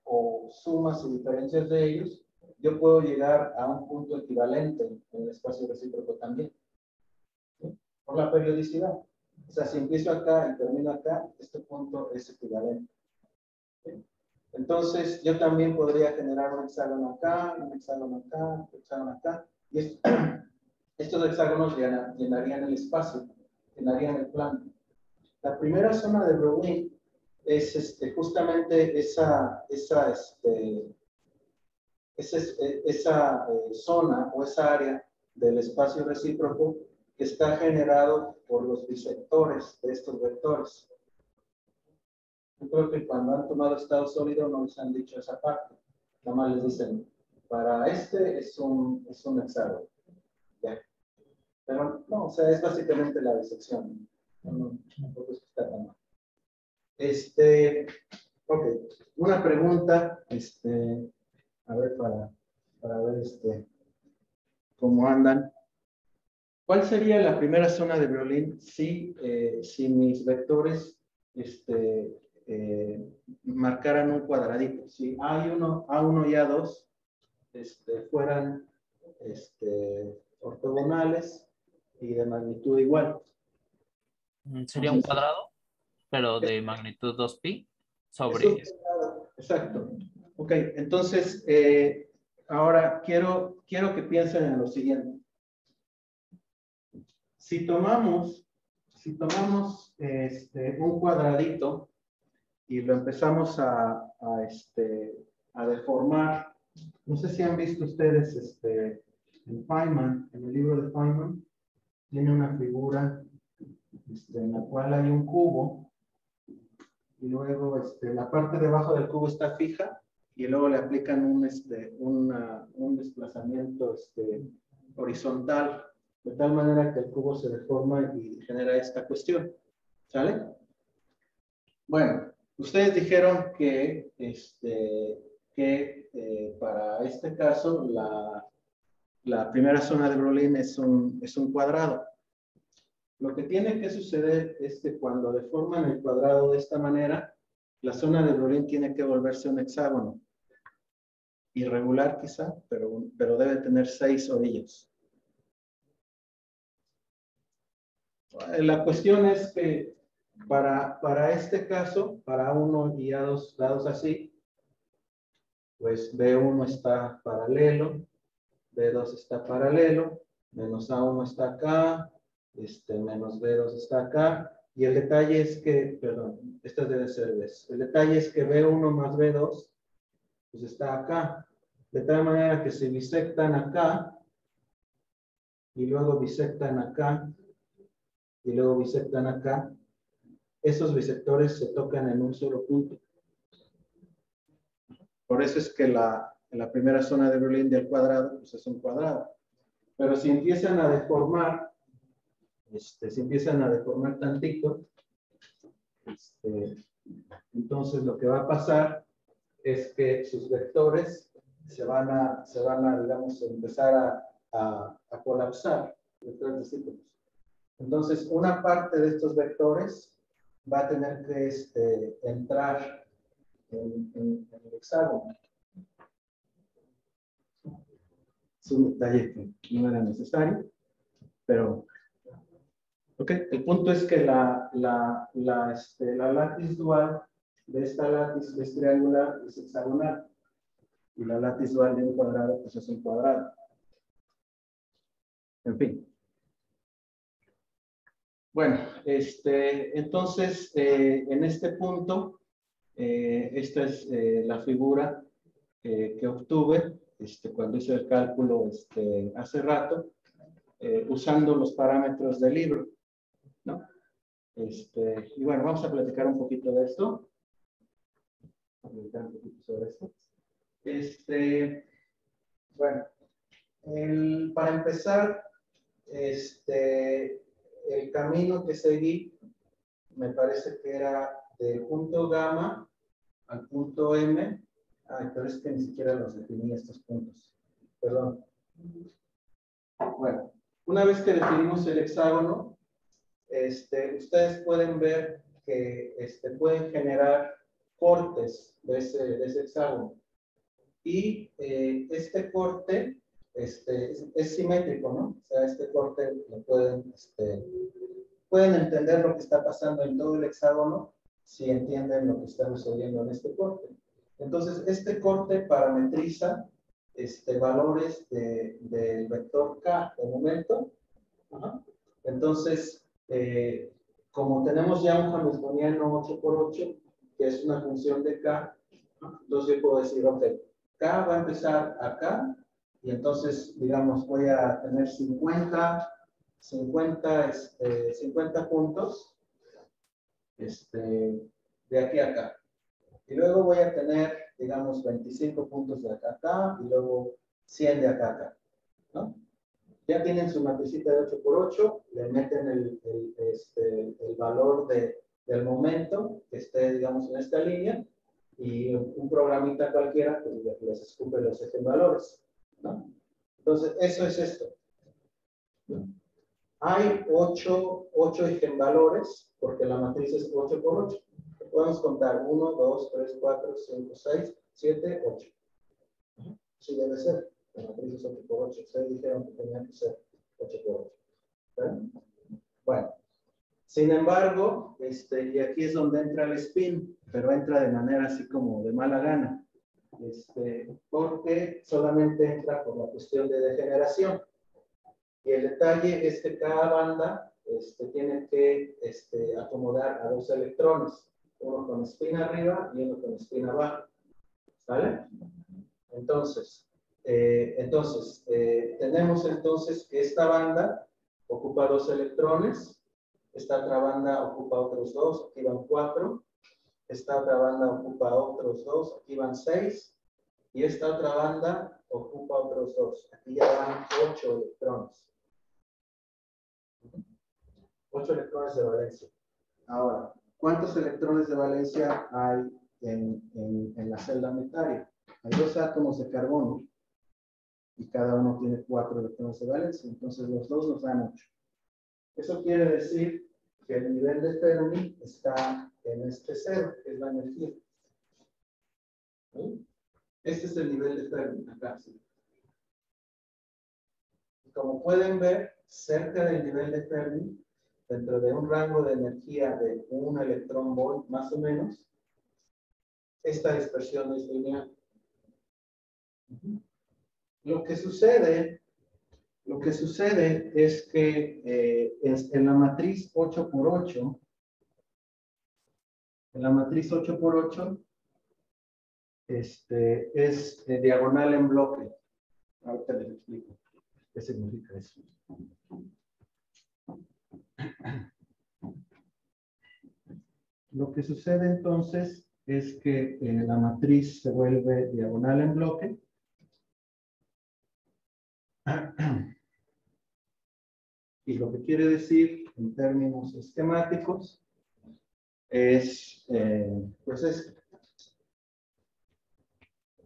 o sumas y diferencias de ellos, yo puedo llegar a un punto equivalente en el espacio recíproco también. ¿sí? Por la periodicidad. O sea, si empiezo acá y termino acá, este punto es equivalente. ¿sí? Entonces, yo también podría generar un hexágono acá, un hexágono acá, un hexágono acá. Y es- estos hexágonos llena- llenarían el espacio, llenarían el plano. La primera zona de Browning es este, justamente esa, esa, este, esa, eh, esa eh, zona o esa área del espacio recíproco que está generado por los bisectores de estos vectores. Yo creo que cuando han tomado estado sólido no les han dicho esa parte. Nada más les dicen, para este es un, es un hexágono. Ya. Pero no, o sea, es básicamente la disección. No, tampoco es que está tan mal. Este, ok, una pregunta, este, a ver, para, para ver este, cómo andan. ¿Cuál sería la primera zona de violín si, eh, si mis vectores este, eh, marcaran un cuadradito? Si A1, A1 y A2 este, fueran este, ortogonales y de magnitud igual. Mm, Sería un cuadrado, pero de magnitud 2pi sobre... Es un cuadrado, Exacto. Ok, entonces, eh, ahora quiero, quiero que piensen en lo siguiente. Si tomamos, si tomamos este, un cuadradito y lo empezamos a, a, este, a deformar, no sé si han visto ustedes este, en Feynman, en el libro de Feynman, tiene una figura este, en la cual hay un cubo y luego este, la parte de abajo del cubo está fija y luego le aplican un, este, una- un desplazamiento este, horizontal, de tal manera que el cubo se deforma y genera esta cuestión. ¿Sale? Bueno, ustedes dijeron que, este, que eh, para este caso la, la primera zona de Brolin es un, es un cuadrado. Lo que tiene que suceder es que cuando deforman el cuadrado de esta manera, la zona de Brolin tiene que volverse un hexágono. Irregular quizá, pero, pero debe tener seis orillas. La cuestión es que para, para este caso, para uno y a dos lados así, pues B1 está paralelo, B2 está paralelo, menos A1 está acá, este, menos B2 está acá, y el detalle es que, perdón, esta debe ser B. El detalle es que B1 más B2, pues está acá, de tal manera que se bisectan acá, y luego bisectan acá, y luego bisectan acá, esos bisectores se tocan en un solo punto. Por eso es que la, la primera zona de Berlín del cuadrado pues es un cuadrado. Pero si empiezan a deformar, este, si empiezan a deformar tantito, este, entonces lo que va a pasar es que sus vectores se van a, se van a digamos, empezar a, a, a colapsar. Entonces, una parte de estos vectores va a tener que este, entrar en, en- en el hexágono. Es un detalle que no era necesario, pero... Ok, el punto es que la, la, la, este, la látiz dual de esta látiz que es triangular es hexagonal y la látiz dual de un cuadrado pues es un cuadrado. En fin. Bueno, este, entonces, eh, en este punto, eh, esta es eh, la figura eh, que obtuve este, cuando hice el cálculo este, hace rato, eh, usando los parámetros del libro. ¿no? Este, y bueno, vamos a platicar un poquito de esto. Este, bueno, para empezar, este, el camino que seguí me parece que era del punto gamma al punto M. Ay, pero es que ni siquiera los definí estos puntos. Perdón. Bueno, una vez que definimos el hexágono, este, ustedes pueden ver que este, pueden generar cortes de ese, de ese hexágono. Y eh, este corte este, es, es, simétrico, ¿no? O sea, este corte lo pueden, este, pueden entender lo que está pasando en todo el hexágono si entienden lo que está sucediendo en este corte. Entonces, este corte parametriza este, valores del de vector K de momento. Entonces, eh, como tenemos ya un hamiltoniano 8 por 8, que es una función de K, entonces yo puedo decir, ok, K va a empezar acá, y entonces, digamos, voy a tener 50, 50, este, 50 puntos este, de aquí a acá. Y luego voy a tener, digamos, 25 puntos de acá a acá, y luego 100 de acá a acá. ¿no? Ya tienen su matricita de 8 por 8, le meten el, el, este, el valor de, del momento que esté, digamos, en esta línea, y un programita cualquiera pues, les escupe los valores. ¿no? Entonces, eso es esto. Hay 8, 8 valores, porque la matriz es 8 por 8. Podemos contar 1, 2, 3, 4, 5, 6, 7, 8. Sí debe ser. La matriz es 8 por 8. Ustedes dijeron que tenía que ser 8 por 8. Bueno. Sin embargo, este, y aquí es donde entra el spin, pero entra de manera así como de mala gana, este, porque solamente entra por la cuestión de degeneración. Y el detalle es que cada banda este, tiene que este, acomodar a dos electrones, uno con spin arriba y uno con spin abajo. ¿Vale? Entonces, eh, entonces eh, tenemos entonces que esta banda ocupa dos electrones esta otra banda ocupa otros dos, aquí van cuatro. Esta otra banda ocupa otros dos, aquí van seis. Y esta otra banda ocupa otros dos. Aquí ya van ocho electrones. Ocho electrones de valencia. Ahora, ¿cuántos electrones de valencia hay en, en, la celda metaria? Hay dos átomos de carbono y cada uno tiene cuatro electrones de valencia. Entonces los dos nos dan ocho. Eso quiere decir que el nivel de Fermi está en este cero, que es la energía. Este es el nivel de Fermi, acá. Como pueden ver, cerca del nivel de Fermi, dentro de un rango de energía de un electrón volt más o menos, esta dispersión es lineal. Lo que sucede lo que sucede es que eh, en la matriz 8 por 8, en la matriz 8 por 8, este, es diagonal en bloque. Ahorita les explico qué significa eso. Lo que sucede entonces es que eh, la matriz se vuelve diagonal en bloque Y lo que quiere decir en términos esquemáticos es, eh, pues es,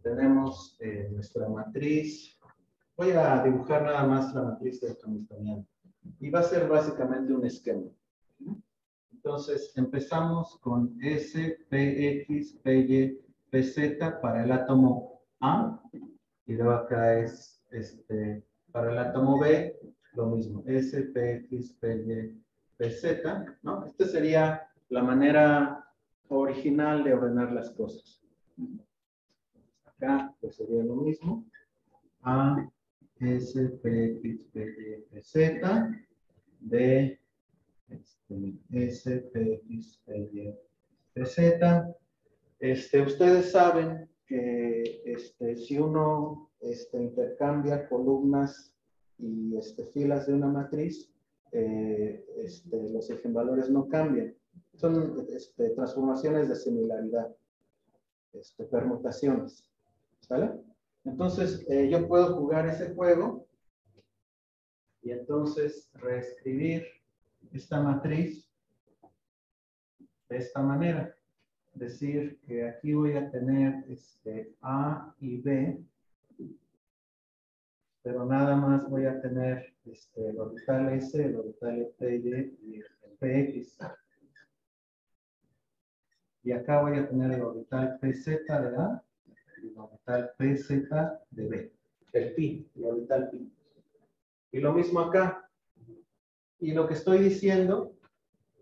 tenemos eh, nuestra matriz. Voy a dibujar nada más la matriz de Hamiltoniano. Y va a ser básicamente un esquema. Entonces, empezamos con S, PX, PY, PZ para el átomo A. Y luego acá es este, para el átomo B, lo mismo, S, P, X, P, Y, P, Z, ¿no? Esta sería la manera original de ordenar las cosas. Acá pues sería lo mismo. A, S, P, X, P, Y, P, Z, D, este, S, P, X, P, Y, P, Z. Este, ustedes saben que este, si uno este, intercambia columnas y este, filas de una matriz, eh, este, los eigenvalores no cambian. Son este, transformaciones de similaridad, permutaciones. ¿Sale? Entonces, eh, yo puedo jugar ese juego y entonces reescribir esta matriz de esta manera. Decir que aquí voy a tener A y B pero nada más voy a tener este, el orbital S, el orbital PY y el PX. Y acá voy a tener el orbital PZ de A y la orbital PZ de B, el pi, la orbital pi. Y lo mismo acá. Y lo que estoy diciendo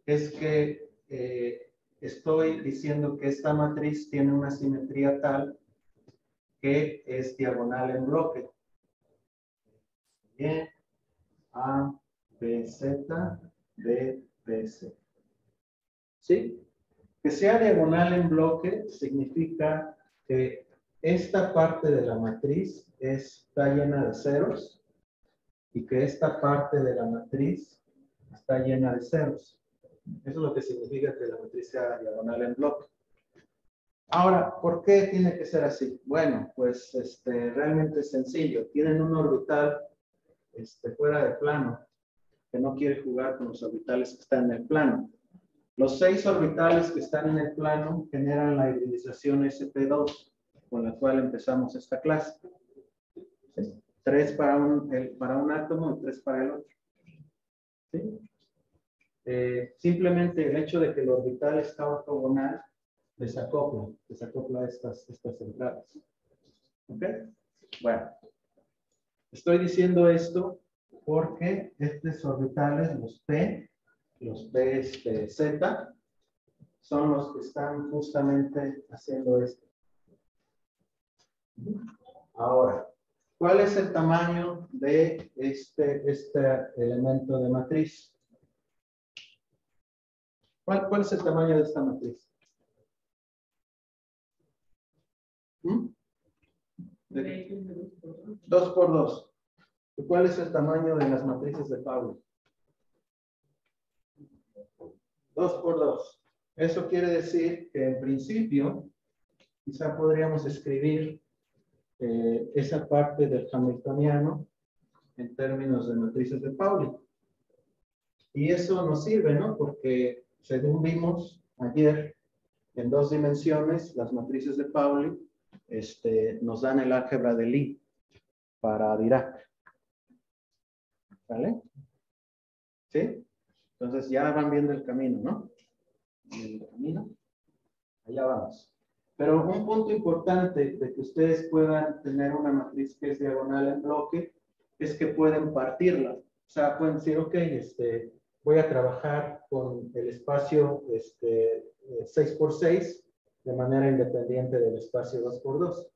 es que eh, estoy diciendo que esta matriz tiene una simetría tal que es diagonal en bloque. Bien. A, B, Z, B, B, C. ¿Sí? Que sea diagonal en bloque significa que esta parte de la matriz está llena de ceros y que esta parte de la matriz está llena de ceros. Eso es lo que significa que la matriz sea diagonal en bloque. Ahora, ¿por qué tiene que ser así? Bueno, pues este, realmente es sencillo. Tienen un orbital este, fuera de plano que no quiere jugar con los orbitales que están en el plano. Los seis orbitales que están en el plano generan la hibridización SP2, con la cual empezamos esta clase. Tres para un, para un átomo y tres para el otro. Eh, simplemente el hecho de que el orbital está ortogonal desacopla, desacopla estas, estas entradas. ¿Ok? Bueno, estoy diciendo esto porque estos orbitales, los P, los P este, Z, son los que están justamente haciendo esto. Ahora, ¿cuál es el tamaño de este, este elemento de matriz? ¿Cuál, ¿Cuál es el tamaño de esta matriz? ¿Mm? Dos por dos. ¿Cuál es el tamaño de las matrices de Pauli? Dos por dos. Eso quiere decir que en principio, quizá podríamos escribir eh, esa parte del hamiltoniano en términos de matrices de Pauli. Y eso nos sirve, ¿no? Porque según vimos ayer, en dos dimensiones, las matrices de Pauli este, nos dan el álgebra de Lie para Dirac. ¿Vale? ¿Sí? Entonces ya van viendo el camino, ¿no? El camino. Allá vamos. Pero un punto importante de que ustedes puedan tener una matriz que es diagonal en bloque es que pueden partirla. O sea, pueden decir, ok, este, voy a trabajar con el espacio este, 6x6 eh, de manera independiente del espacio 2x2.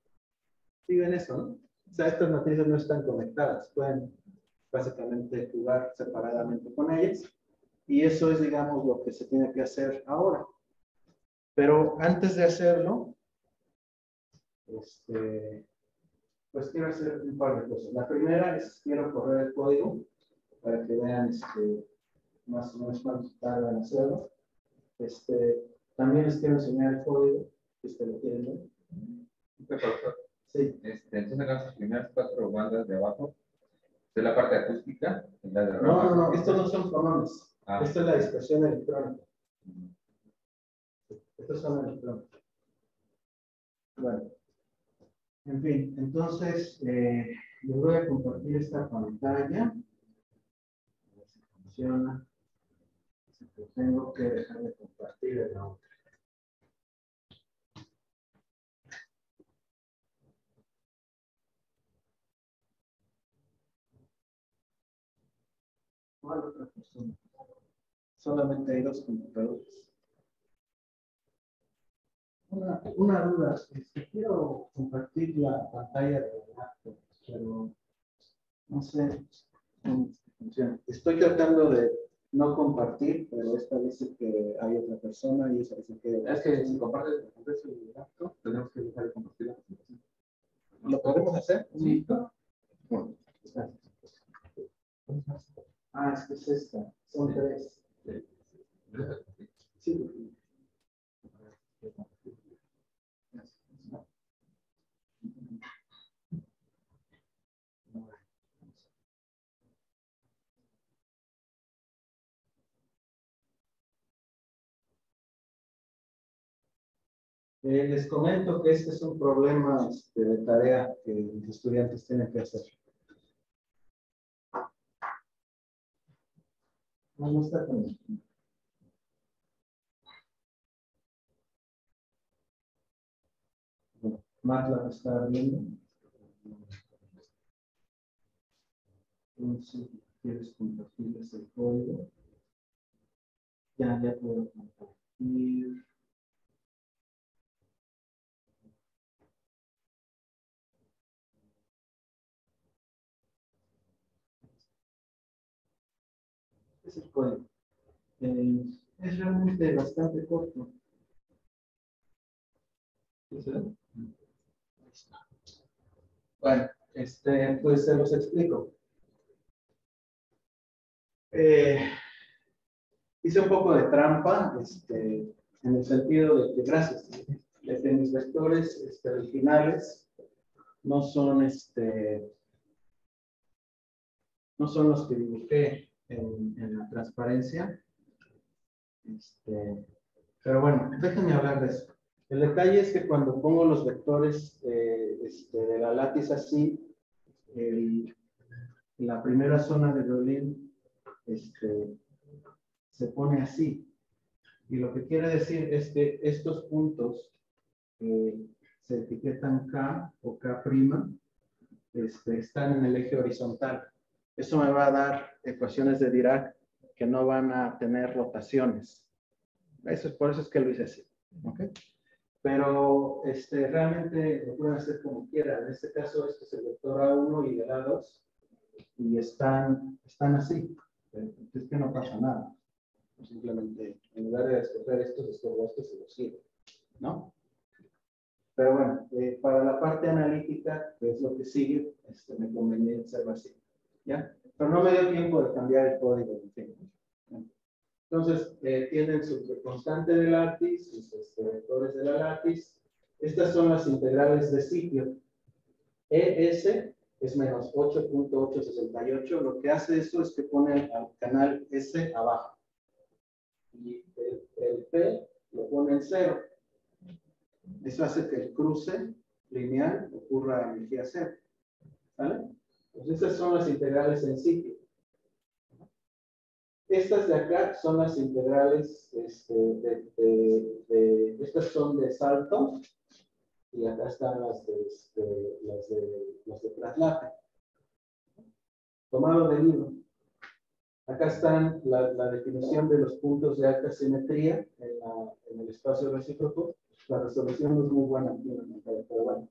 ¿Sí ven eso, no? O sea, estas matrices no están conectadas, pueden básicamente jugar separadamente con ellas. Y eso es, digamos, lo que se tiene que hacer ahora. Pero antes de hacerlo, este, pues quiero hacer un par de cosas. La primera es, quiero correr el código para que vean este, más o menos cuánto tarda en hacerlo. Este, también les quiero enseñar el código, que este lo quieren ver. Sí. Este, entonces las primeras cuatro bandas de abajo. ¿Es la parte acústica? La de no, no, no, estos no son fonones. Ah. Esta es la dispersión electrónica. Estos son electrónicos. Bueno. En fin, entonces eh, les voy a compartir esta pantalla. A ver si funciona tengo que dejar de compartir el la otra. ¿Cuál otra persona? Solamente hay dos computadores. Una, una duda, este, quiero compartir la pantalla de laptop, pero no sé cómo funciona. Estoy tratando de no compartir, pero esta dice que hay otra persona y esa dice que... Es que si compartes el dato, tenemos que dejar de compartir la presentación. ¿Lo podemos hacer? Sí. Bueno, ah, es que es esta. Son tres. Sí. Eh, les comento que este es un problema este, de tarea que los estudiantes tienen que hacer. No, está con MATLAB está abriendo. Entonces, quieres compartirles el código, ya, ya puedo compartir. Es el. Eh, es realmente bastante corto. Bueno, este, pues se los explico. Eh, hice un poco de trampa, este, en el sentido de que, gracias, de que mis vectores este, originales no son, este, no son los que dibujé en, la transparencia. Este, pero bueno, déjenme hablar de eso. El detalle es que cuando pongo los vectores eh, este, de la látiz así, la primera zona de violín este, se pone así. Y lo que quiere decir es que estos puntos eh, se etiquetan K o K', este, están en el eje horizontal. Eso me va a dar ecuaciones de Dirac que no van a tener rotaciones. Eso es por eso es que lo hice así. ¿okay? Pero este, realmente lo pueden hacer como quieran. En este caso, este es el vector A1 y el A2 y están, están así. Es que no pasa nada. Simplemente, en lugar de escoger estos, escojo estos y los sigo. ¿No? Pero bueno, eh, para la parte analítica, que es lo que sigue, este, me conviene hacerlo así. ¿Ya? Pero no me dio tiempo de cambiar el código. Entonces, eh, tienen su constante de látiz, sus este, vectores de la látiz. Estas son las integrales de sitio. ES es menos 8.868. Lo que hace eso es que pone al canal S abajo. Y el, el P lo pone en cero. Eso hace que el cruce lineal ocurra a energía cero. ¿Vale? Pues estas son las integrales en sitio. Estas de acá son las integrales, este, de, de, de, estas son de salto y acá están las de, este, las de, las de. Tomado del libro. Acá están la, la, definición de los puntos de alta simetría en, la, en, el espacio recíproco. La resolución no es muy buena aquí pero bueno.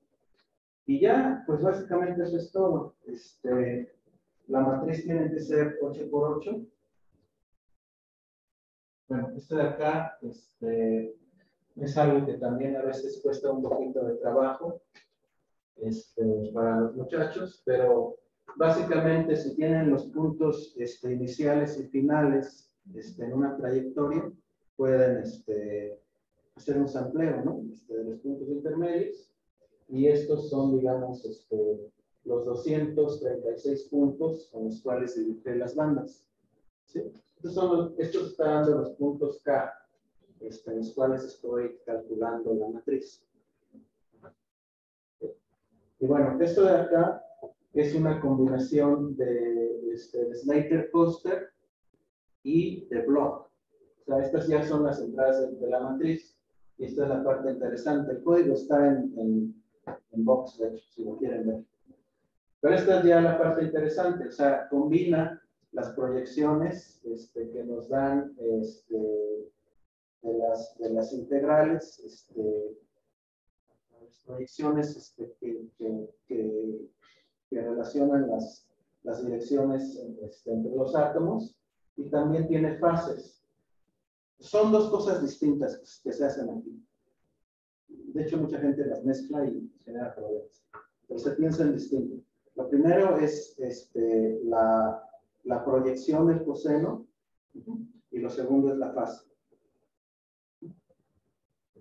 Y ya, pues básicamente eso es todo. Este, la matriz tiene que ser 8 por 8 bueno, esto de acá este, es algo que también a veces cuesta un poquito de trabajo este, para los muchachos, pero básicamente si tienen los puntos este, iniciales y finales este, en una trayectoria, pueden este, hacer un sampleo de los puntos intermedios y estos son, digamos, este, los 236 puntos con los cuales dibujé las bandas. ¿sí? Estos, son estos están dando los puntos K, este, en los cuales estoy calculando la matriz. Y bueno, esto de acá es una combinación de, este, de Slater-Coaster y de Block. O sea, estas ya son las entradas de, de, la matriz. Y esta es la parte interesante. El código está en, en, en Box, de hecho, si lo quieren ver. Pero esta es ya la parte interesante. O sea, combina las proyecciones este, que nos dan este, de, las, de las integrales, este, las proyecciones este, que, que, que, que, relacionan las, las direcciones este, entre los átomos y también tiene fases. Son dos cosas distintas que se hacen aquí. De hecho, mucha gente las mezcla y genera problemas. Pero se piensa en distinto. Lo primero es este, la, la proyección del coseno y lo segundo es la fase.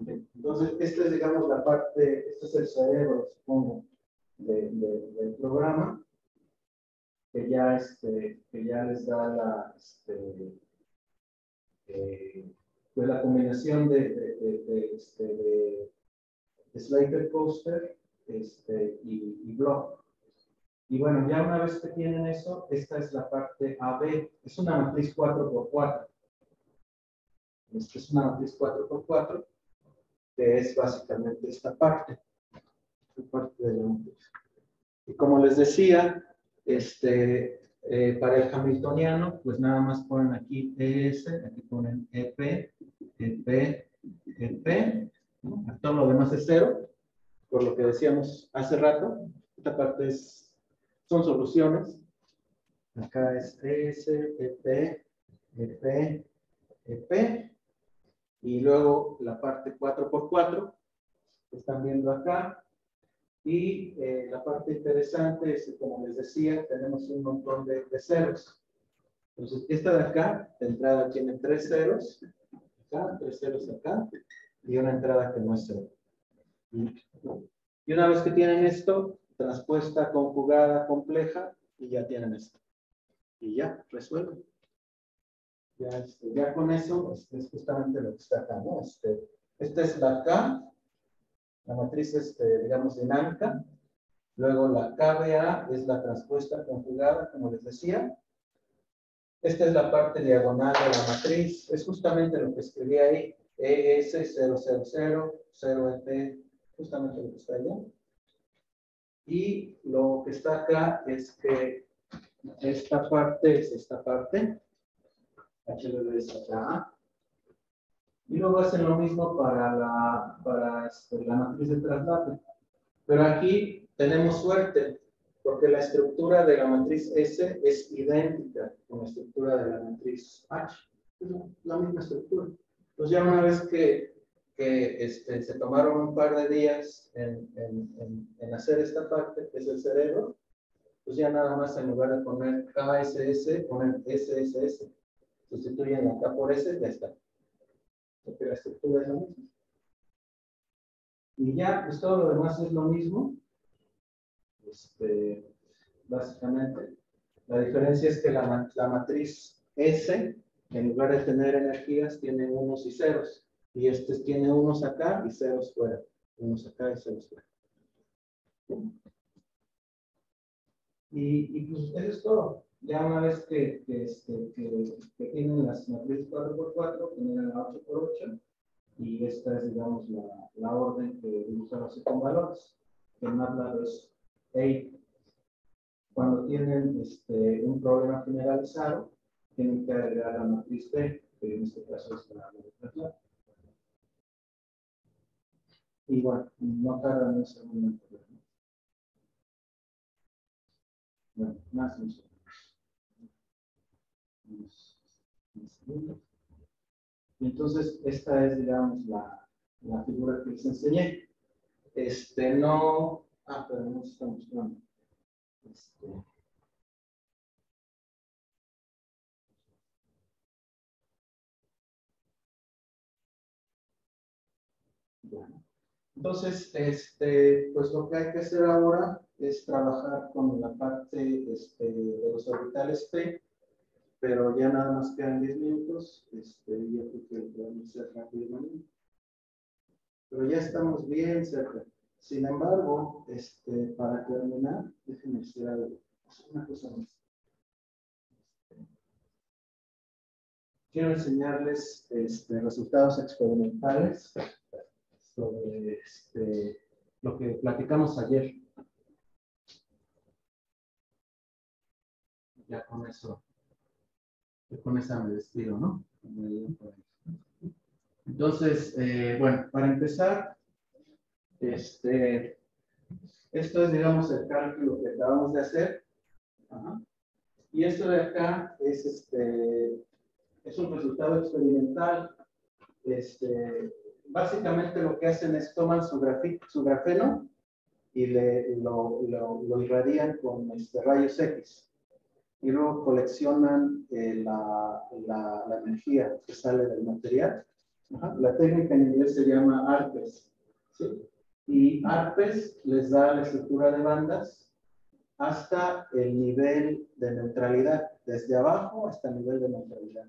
Entonces, esta es, digamos, la parte, este es el cerebro, supongo, de, de, del programa, que ya, este, que ya les da la, este, eh, pues la combinación de, de, de, de Slater Coaster este, y, y Block. Y bueno, ya una vez que tienen eso, esta es la parte AB. Es una matriz 4x4. Esta es una matriz 4x4, que es básicamente esta parte. parte de la matriz. Y como les decía, este, eh, para el hamiltoniano, pues nada más ponen aquí ES, aquí ponen EP, EP, EP, ¿no? todo lo demás es cero, por lo que decíamos hace rato, esta parte es, son soluciones, acá es ES, EP, EP, EP, y luego la parte 4x4, que están viendo acá, y eh, la parte interesante es que, como les decía, tenemos un montón de, de ceros. Entonces, esta de acá, de entrada, tiene tres ceros, acá, tres ceros acá, y una entrada que no es cero. Y, una vez que tienen esto, transpuesta, conjugada, compleja, y ya tienen esto. Y ya, resuelven. Ya, este, ya con eso, es, es justamente lo que está acá, ¿no? Este, esta es la K, la matriz, este, digamos, dinámica. Luego la KBA es la transpuesta conjugada, como les decía. Esta es la parte diagonal de la matriz. Es justamente lo que escribí ahí. E ES000, 0EP, justamente lo que está allá. Y lo que está acá es que esta parte es esta parte. HLB es acá. Y luego hacen lo mismo para la, para este, la matriz de traslate. Pero aquí tenemos suerte, porque la estructura de la matriz S es idéntica con la estructura de la matriz H. Es la misma estructura. Entonces ya una vez que, que este, se tomaron un par de días en, en, en, en, hacer esta parte, que es el cerebro, pues ya nada más en lugar de poner KSS, ponen SSS. Sustituyen la K por S, ya está porque la estructura es la misma. Y ya, pues todo lo demás es lo mismo. Este, básicamente, la diferencia es que la, la matriz S, en lugar de tener energías, tiene unos y ceros. Y este tiene unos acá y ceros fuera. Unos acá y ceros fuera. Y, y pues eso es todo ya una vez que, que, este, que, que tienen las matrices 4x4, tienen la 8x8, y esta es, digamos, la, la orden que usa los con valores. En MATLAB es 8. Cuando tienen este, un problema generalizado, tienen que agregar la matriz T, que en este caso es la de Y bueno, no tardan un segundo en Bueno, más un segundo. Y entonces, esta es, digamos, la, la figura que les enseñé. Este, no... Ah, pero no se está mostrando. Este, Entonces, este, pues lo que hay que hacer ahora es trabajar con la parte este, de los orbitales P pero ya nada más quedan 10 minutos, este, yo creo podemos ser rápido. Pero ya estamos bien cerca. Sin embargo, este, para terminar, déjenme decir algo. Una cosa más. Quiero enseñarles este, resultados experimentales sobre este, lo que platicamos ayer. Ya con eso con esa me despido, ¿no? Entonces, eh, bueno, para empezar, este, esto es, digamos, el cálculo que acabamos de hacer. Y esto de acá es, este, es un resultado experimental. Este, básicamente lo que hacen es toman su, grafeno y lo, irradian con este, rayos X y luego coleccionan eh, la, energía que sale del material. La técnica en inglés se llama ARPES. Y ARPES les da la estructura de bandas hasta el nivel de neutralidad, desde abajo hasta el nivel de neutralidad.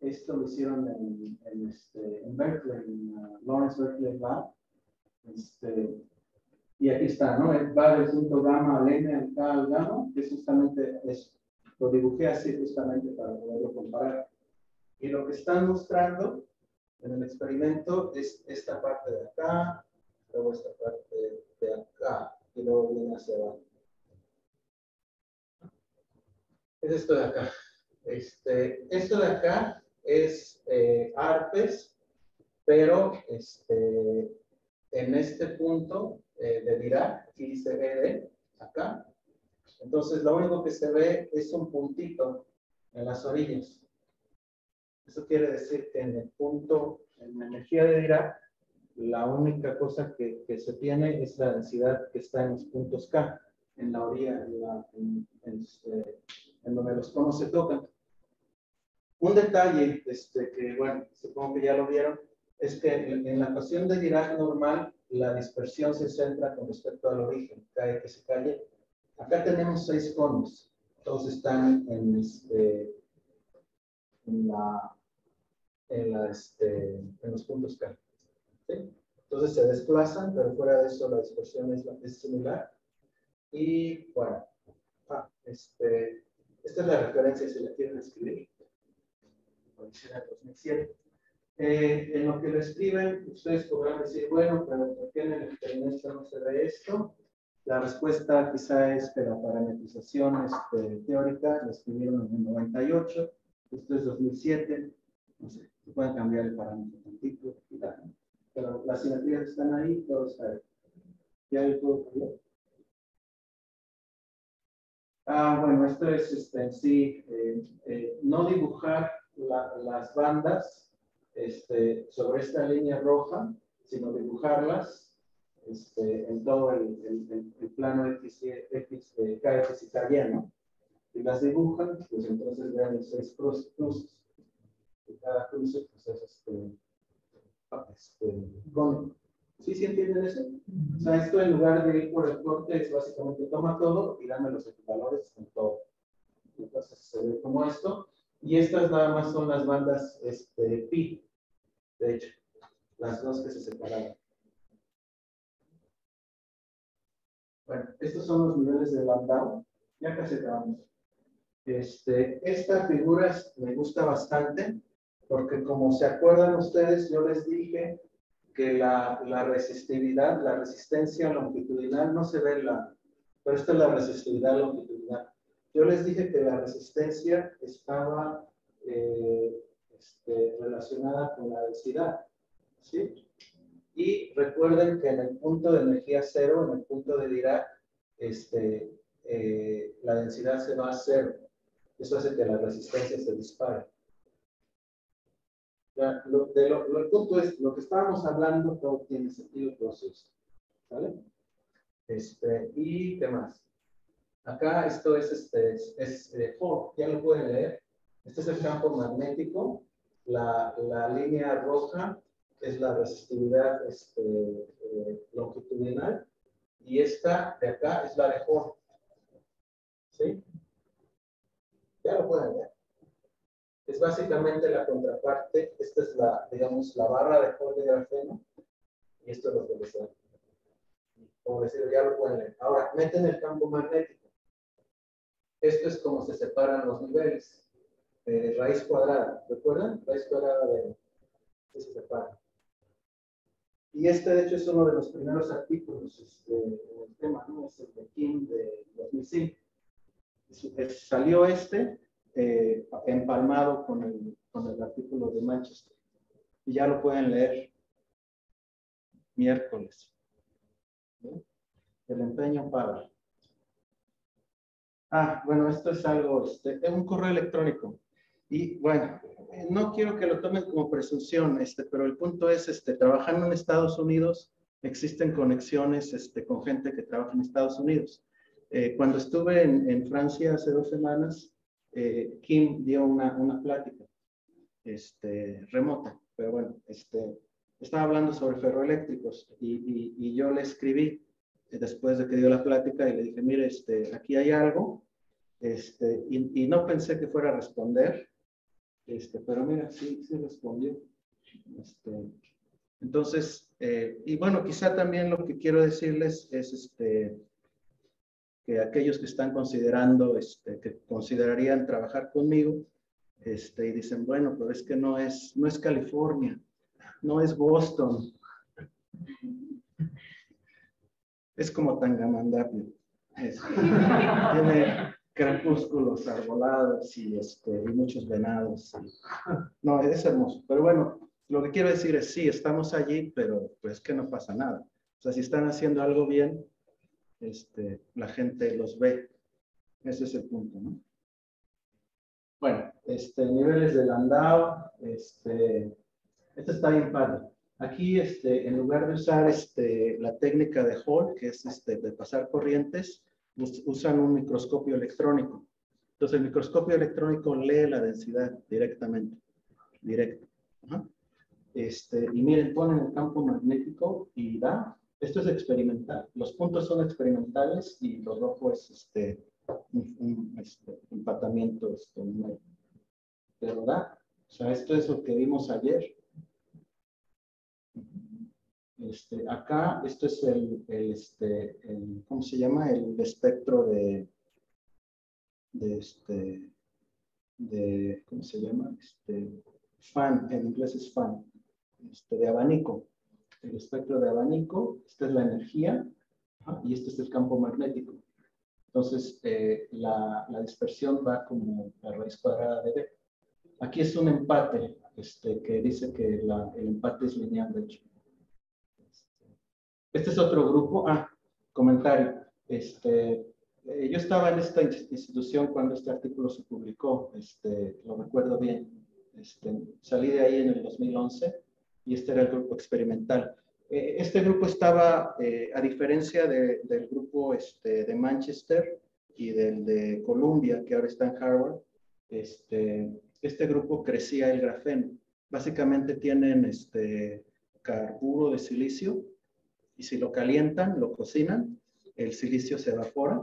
Esto lo hicieron en, en, este, en Berkeley, en uh, Lawrence Berkeley Lab. Este, y aquí está, ¿no? Va del punto gamma al n al k al gamma, que es justamente eso. Lo dibujé así justamente para poderlo comparar. Y lo que están mostrando en el experimento es esta parte de acá, luego esta parte de acá hacia abajo. Es esto de acá. Este, esto de acá es eh, ARPES, pero este, en este punto eh, de Dirac, aquí dice ED, acá. Entonces, lo único que se ve es un puntito en las orillas. Eso quiere decir que en el punto, en la energía de Dirac, la única cosa que, que se tiene es la densidad que está en los puntos K, en la orilla, en, la, en, en, este, en donde los conos se tocan. Un detalle este, que, bueno, supongo que ya lo vieron, es que en, la ecuación de Dirac normal, la dispersión se centra con respecto al origen, cae que se calle. Acá tenemos seis conos, todos están en, este, en, la, en, este, los puntos K. ¿sí? Entonces se desplazan, pero fuera de eso la dispersión es, es similar. Y bueno, ah, este, esta es la referencia si la quieren escribir. Odisea 2007. Eh, en lo que lo escriben, ustedes podrán decir, bueno, pero ¿por qué en el experimento no se ve esto? La respuesta quizá es que la parametrización este, teórica la escribieron en el 98, esto es 2007, no sé, pueden cambiar el parámetro tantito y tal, pero las simetrías están ahí, todo está ahí. ¿Ya hay? Ah, bueno, esto es este, en sí, eh, eh, no dibujar la, las bandas este, sobre esta línea roja, sino dibujarlas este, en todo el, el, el plano X, X, eh, KX italiano. Y las dibujan, pues entonces vean los seis cruces. Y cada cruce pues es este, este, con, ¿Sí, sí entienden eso? O sea, esto en lugar de ir por el corte es básicamente toma todo y dame los valores con todo. Entonces se ve como esto. Y estas nada más son las bandas este, pi, de hecho, las dos que se separaron. Bueno, estos son los niveles de Landau. Ya casi acabamos. Este, esta figura me gusta bastante porque como se acuerdan ustedes, yo les dije que la, la resistividad, la resistencia longitudinal no se ve la, pero esta es la resistividad longitudinal. Yo les dije que la resistencia estaba eh, este, relacionada con la densidad, ¿sí? Y recuerden que en el punto de energía cero, en el punto de Dirac, este, eh, la densidad se va a cero. Eso hace que la resistencia se dispare. Ya, lo, de lo, lo, el punto es, lo que estábamos hablando, todo tiene sentido, proceso. ¿Vale? Este, ¿Y qué más? Acá esto es, este, es, es eh, oh, ya lo pueden leer. Este es el campo magnético. La, la línea roja es la resistividad este, eh, longitudinal. Y esta de acá es la de Hall. ¿Sí? Ya lo pueden ver. Es básicamente la contraparte. Esta es la, digamos, la barra de Hall de grafeno. Y esto es lo que les da. Como decir, ya lo pueden leer. Ahora, meten el campo magnético. Esto es como se separan los niveles. Eh, raíz cuadrada. ¿Recuerdan? Raíz cuadrada de... se separa. Y este, de hecho, es uno de los primeros artículos este, en el tema, ¿no? Es el de Kim de 2005. Salió este eh, empalmado con el, con el artículo de Manchester. Y ya lo pueden leer miércoles. ¿Sí? El empeño para. Ah, bueno, esto es algo, este, es un correo electrónico. Y bueno, no quiero que lo tomen como presunción, este, pero el punto es, este, trabajando en Estados Unidos, existen conexiones este, con gente que trabaja en Estados Unidos. Eh, cuando estuve en, Francia hace dos semanas, eh, Kim dio una, una plática este, remota, pero bueno, este, estaba hablando sobre ferroeléctricos y, y, y, yo le escribí después de que dio la plática y le dije, mire, este, aquí hay algo, este, y, y no pensé que fuera a responder, este, pero mira, sí, sí respondió. Este, entonces, eh, y bueno, quizá también lo que quiero decirles es este, que aquellos que están considerando, este, que considerarían trabajar conmigo, este, y dicen, bueno, pero es que no es, no es California, no es Boston, es como Tangamandapio. Este, tiene crepúsculos arbolados y, este, y muchos venados. no, es hermoso. Pero bueno, lo que quiero decir es, sí, estamos allí, pero pues que no pasa nada. O sea, si están haciendo algo bien, este, la gente los ve. Ese es el punto, ¿no? Bueno, este, niveles de landau, este, esto está bien padre. Aquí, este, en lugar de usar este, la técnica de Hall, que es este, de pasar corrientes, usan un microscopio electrónico. Entonces, el microscopio electrónico lee la densidad directamente, directo. Este, y miren, ponen el campo magnético y da, esto es experimental. Los puntos son experimentales y lo rojo es este, un, este, empatamiento este, Pero da, o sea, esto es lo que vimos ayer. Este, acá, esto es el, este, el, ¿cómo se llama? El espectro de, de este, de, ¿cómo se llama? Este, fan, en inglés es fan, este, de abanico. El espectro de abanico, esta es la energía y este es el campo magnético. Entonces, eh, la, la, dispersión va como la raíz cuadrada de B. Aquí es un empate este, que dice que el empate es lineal, de hecho. Este es otro grupo. Ah, comentario. Este, eh, yo estaba en esta institución cuando este artículo se publicó, este, lo recuerdo bien. Este, salí de ahí en el 2011 y este era el grupo experimental. Eh, este grupo estaba, eh, a diferencia de, del grupo este, de Manchester y del de Columbia, que ahora está en Harvard, este, este grupo crecía el grafeno. Básicamente tienen este, carburo de silicio y si lo calientan, lo cocinan, el silicio se evapora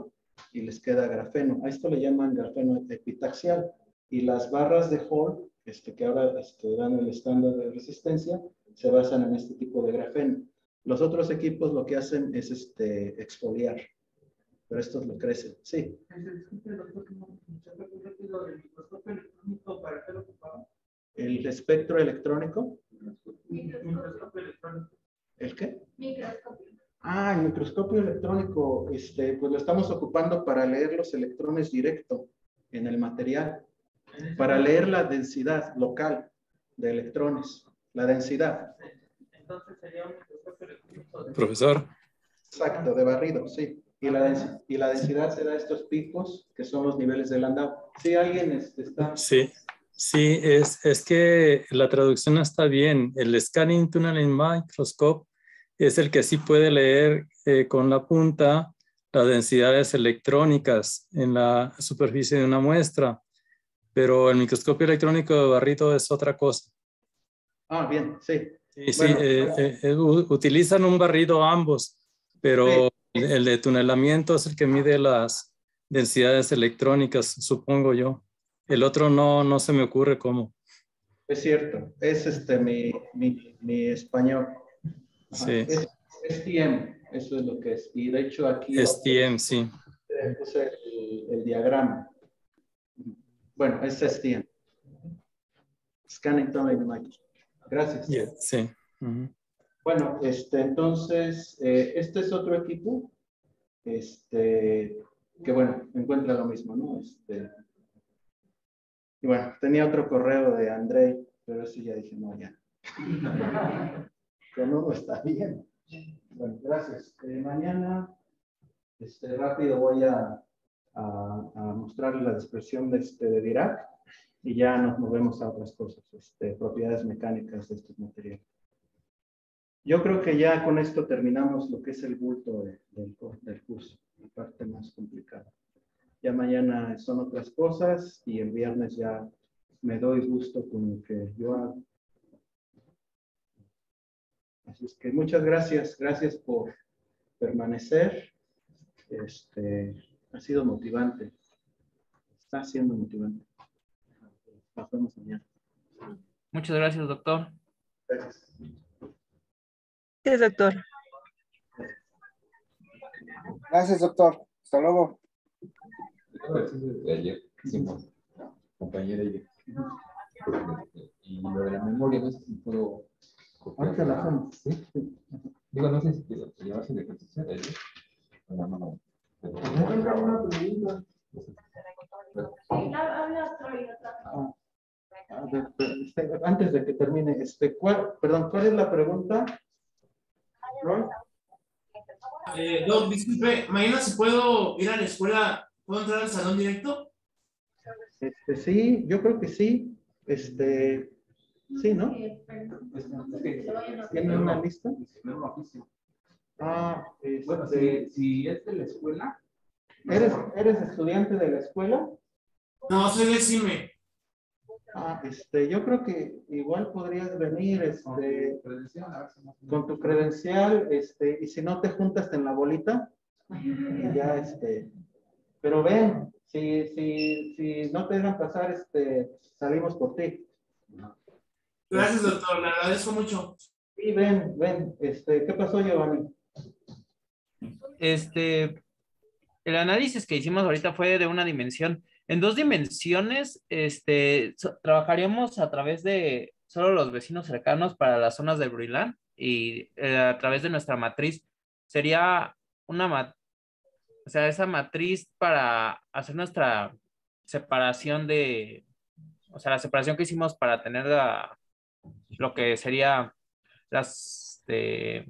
y les queda grafeno. A esto le llaman grafeno epitaxial. Y las barras de Hall, este, que ahora este, dan el estándar de resistencia, se basan en este tipo de grafeno. Los otros equipos lo que hacen es este, exfoliar, pero estos lo crecen. Sí. ¿El espectro electrónico? ¿El qué? Microscopio. Ah, el microscopio electrónico, este, pues lo estamos ocupando para leer los electrones directo en el material, para leer la densidad local de electrones, la densidad. Entonces sería un microscopio electrónico. Profesor. Exacto, de barrido, sí. Y la, densidad, y la densidad se da estos picos, que son los niveles de Landau. Sí, alguien este, está... Sí. Sí, es, es que la traducción está bien. El Scanning Tunneling Microscope es el que sí puede leer eh, con la punta las densidades electrónicas en la superficie de una muestra, pero el microscopio electrónico de barrito es otra cosa. Ah, bien, sí. Sí, sí, eh, eh, utilizan un barrido ambos, pero el de tunelamiento es el que mide las densidades electrónicas, supongo yo. El otro no, no se me ocurre cómo. Es cierto, es este mi, mi, mi español. Sí. Es, STM, eso es lo que es. Y de hecho aquí... STM, sí. Puse el, diagrama. Bueno, es STM. Scanning Tunneling Microscope. Gracias. sí. Bueno, este, entonces, eh, este es otro equipo, este, que bueno, encuentra lo mismo, ¿no? Este, y bueno, tenía otro correo de André, pero eso ya dije, no, ya. Pero no, está bien. Bueno, gracias. Eh, mañana, este, rápido voy a, a, a mostrarles la expresión de, este, de Dirac y ya nos movemos a otras cosas, este, propiedades mecánicas de estos materiales. Yo creo que ya con esto terminamos lo que es el bulto de, del, del curso, la parte más complicada. Ya mañana son otras cosas y el viernes ya me doy gusto con lo que yo hago. Así es que muchas gracias, gracias por permanecer. Este, ha sido motivante. Está siendo motivante. Pasamos mañana. Muchas gracias, doctor. Gracias. Gracias, doctor. Gracias, doctor. Hasta luego ayer hicimos, compañera y Y lo de la memoria, no sé si puedo copiar. la ¿Sí? Digo, no sé si quiero llevarse de ejercicio de ayer. O la mano. Tengo una pregunta. Habla Troy otra a ver, Antes de que termine, este, ¿cuál, perdón, ¿cuál es la pregunta? Roy? Eh, disculpe, mañana si puedo ir a la escuela, ¿puedo entrar al salón directo? Este, sí, yo creo que sí. Este, sí, ¿no? ¿Tiene una lista? Ah, Bueno, este, si, si es de la escuela, ¿eres, ¿eres estudiante de la escuela? No, soy de CIME. Ah, este, yo creo que igual podrías venir, este, con tu credencial, este, y si no te juntas en la bolita, y ya, este, pero ven, si, si, si no te dejan pasar, este, salimos por ti. Gracias, doctor, le agradezco mucho. Y ven, ven, este, ¿qué pasó, Giovanni? Este, el análisis que hicimos ahorita fue de una dimensión. En dos dimensiones, este, so- trabajaríamos a través de solo los vecinos cercanos para las zonas de Bruilán y eh, a través de nuestra matriz sería una o sea, esa matriz para hacer nuestra separación de, o sea, la separación que hicimos para tener la- lo que sería las, este,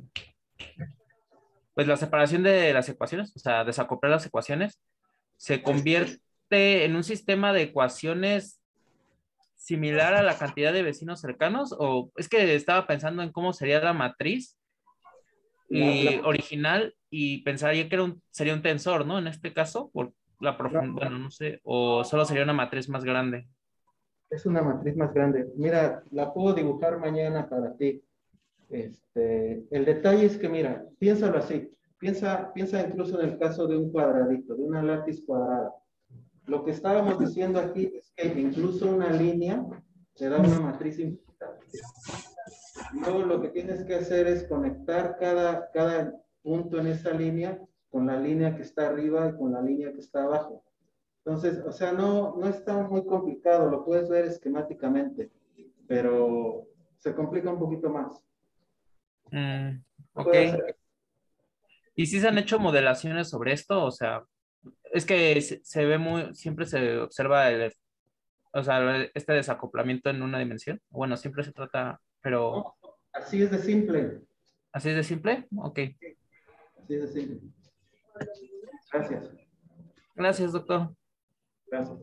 pues la separación de las ecuaciones, o sea, desacoplar las ecuaciones, se convierte en un sistema de ecuaciones similar a la cantidad de vecinos cercanos, o es que estaba pensando en cómo sería la matriz y La- la- original y pensaría que era un, sería un tensor, ¿no? En este caso, por la profundidad, bueno, no sé, o solo sería una matriz más grande. Es una matriz más grande. Mira, la puedo dibujar mañana para ti. Este, el detalle es que, mira, piénsalo así. Piensa, piensa incluso en el caso de un cuadradito, de una lápiz cuadrada. Lo que estábamos diciendo aquí es que incluso una línea te da una matriz infinita. Luego lo que tienes que hacer es conectar cada, cada punto en esa línea con la línea que está arriba y con la línea que está abajo. Entonces, o sea, no, no está muy complicado, lo puedes ver esquemáticamente, pero se complica un poquito más. Mm, ok. ¿Y si se han hecho modelaciones sobre esto? O sea, es que se, ve muy, siempre se observa el, o sea, este desacoplamiento en una dimensión. Bueno, siempre se trata, pero Así es de simple, así es de simple. Ok. así Gracias. Gracias, doctor. Gracias.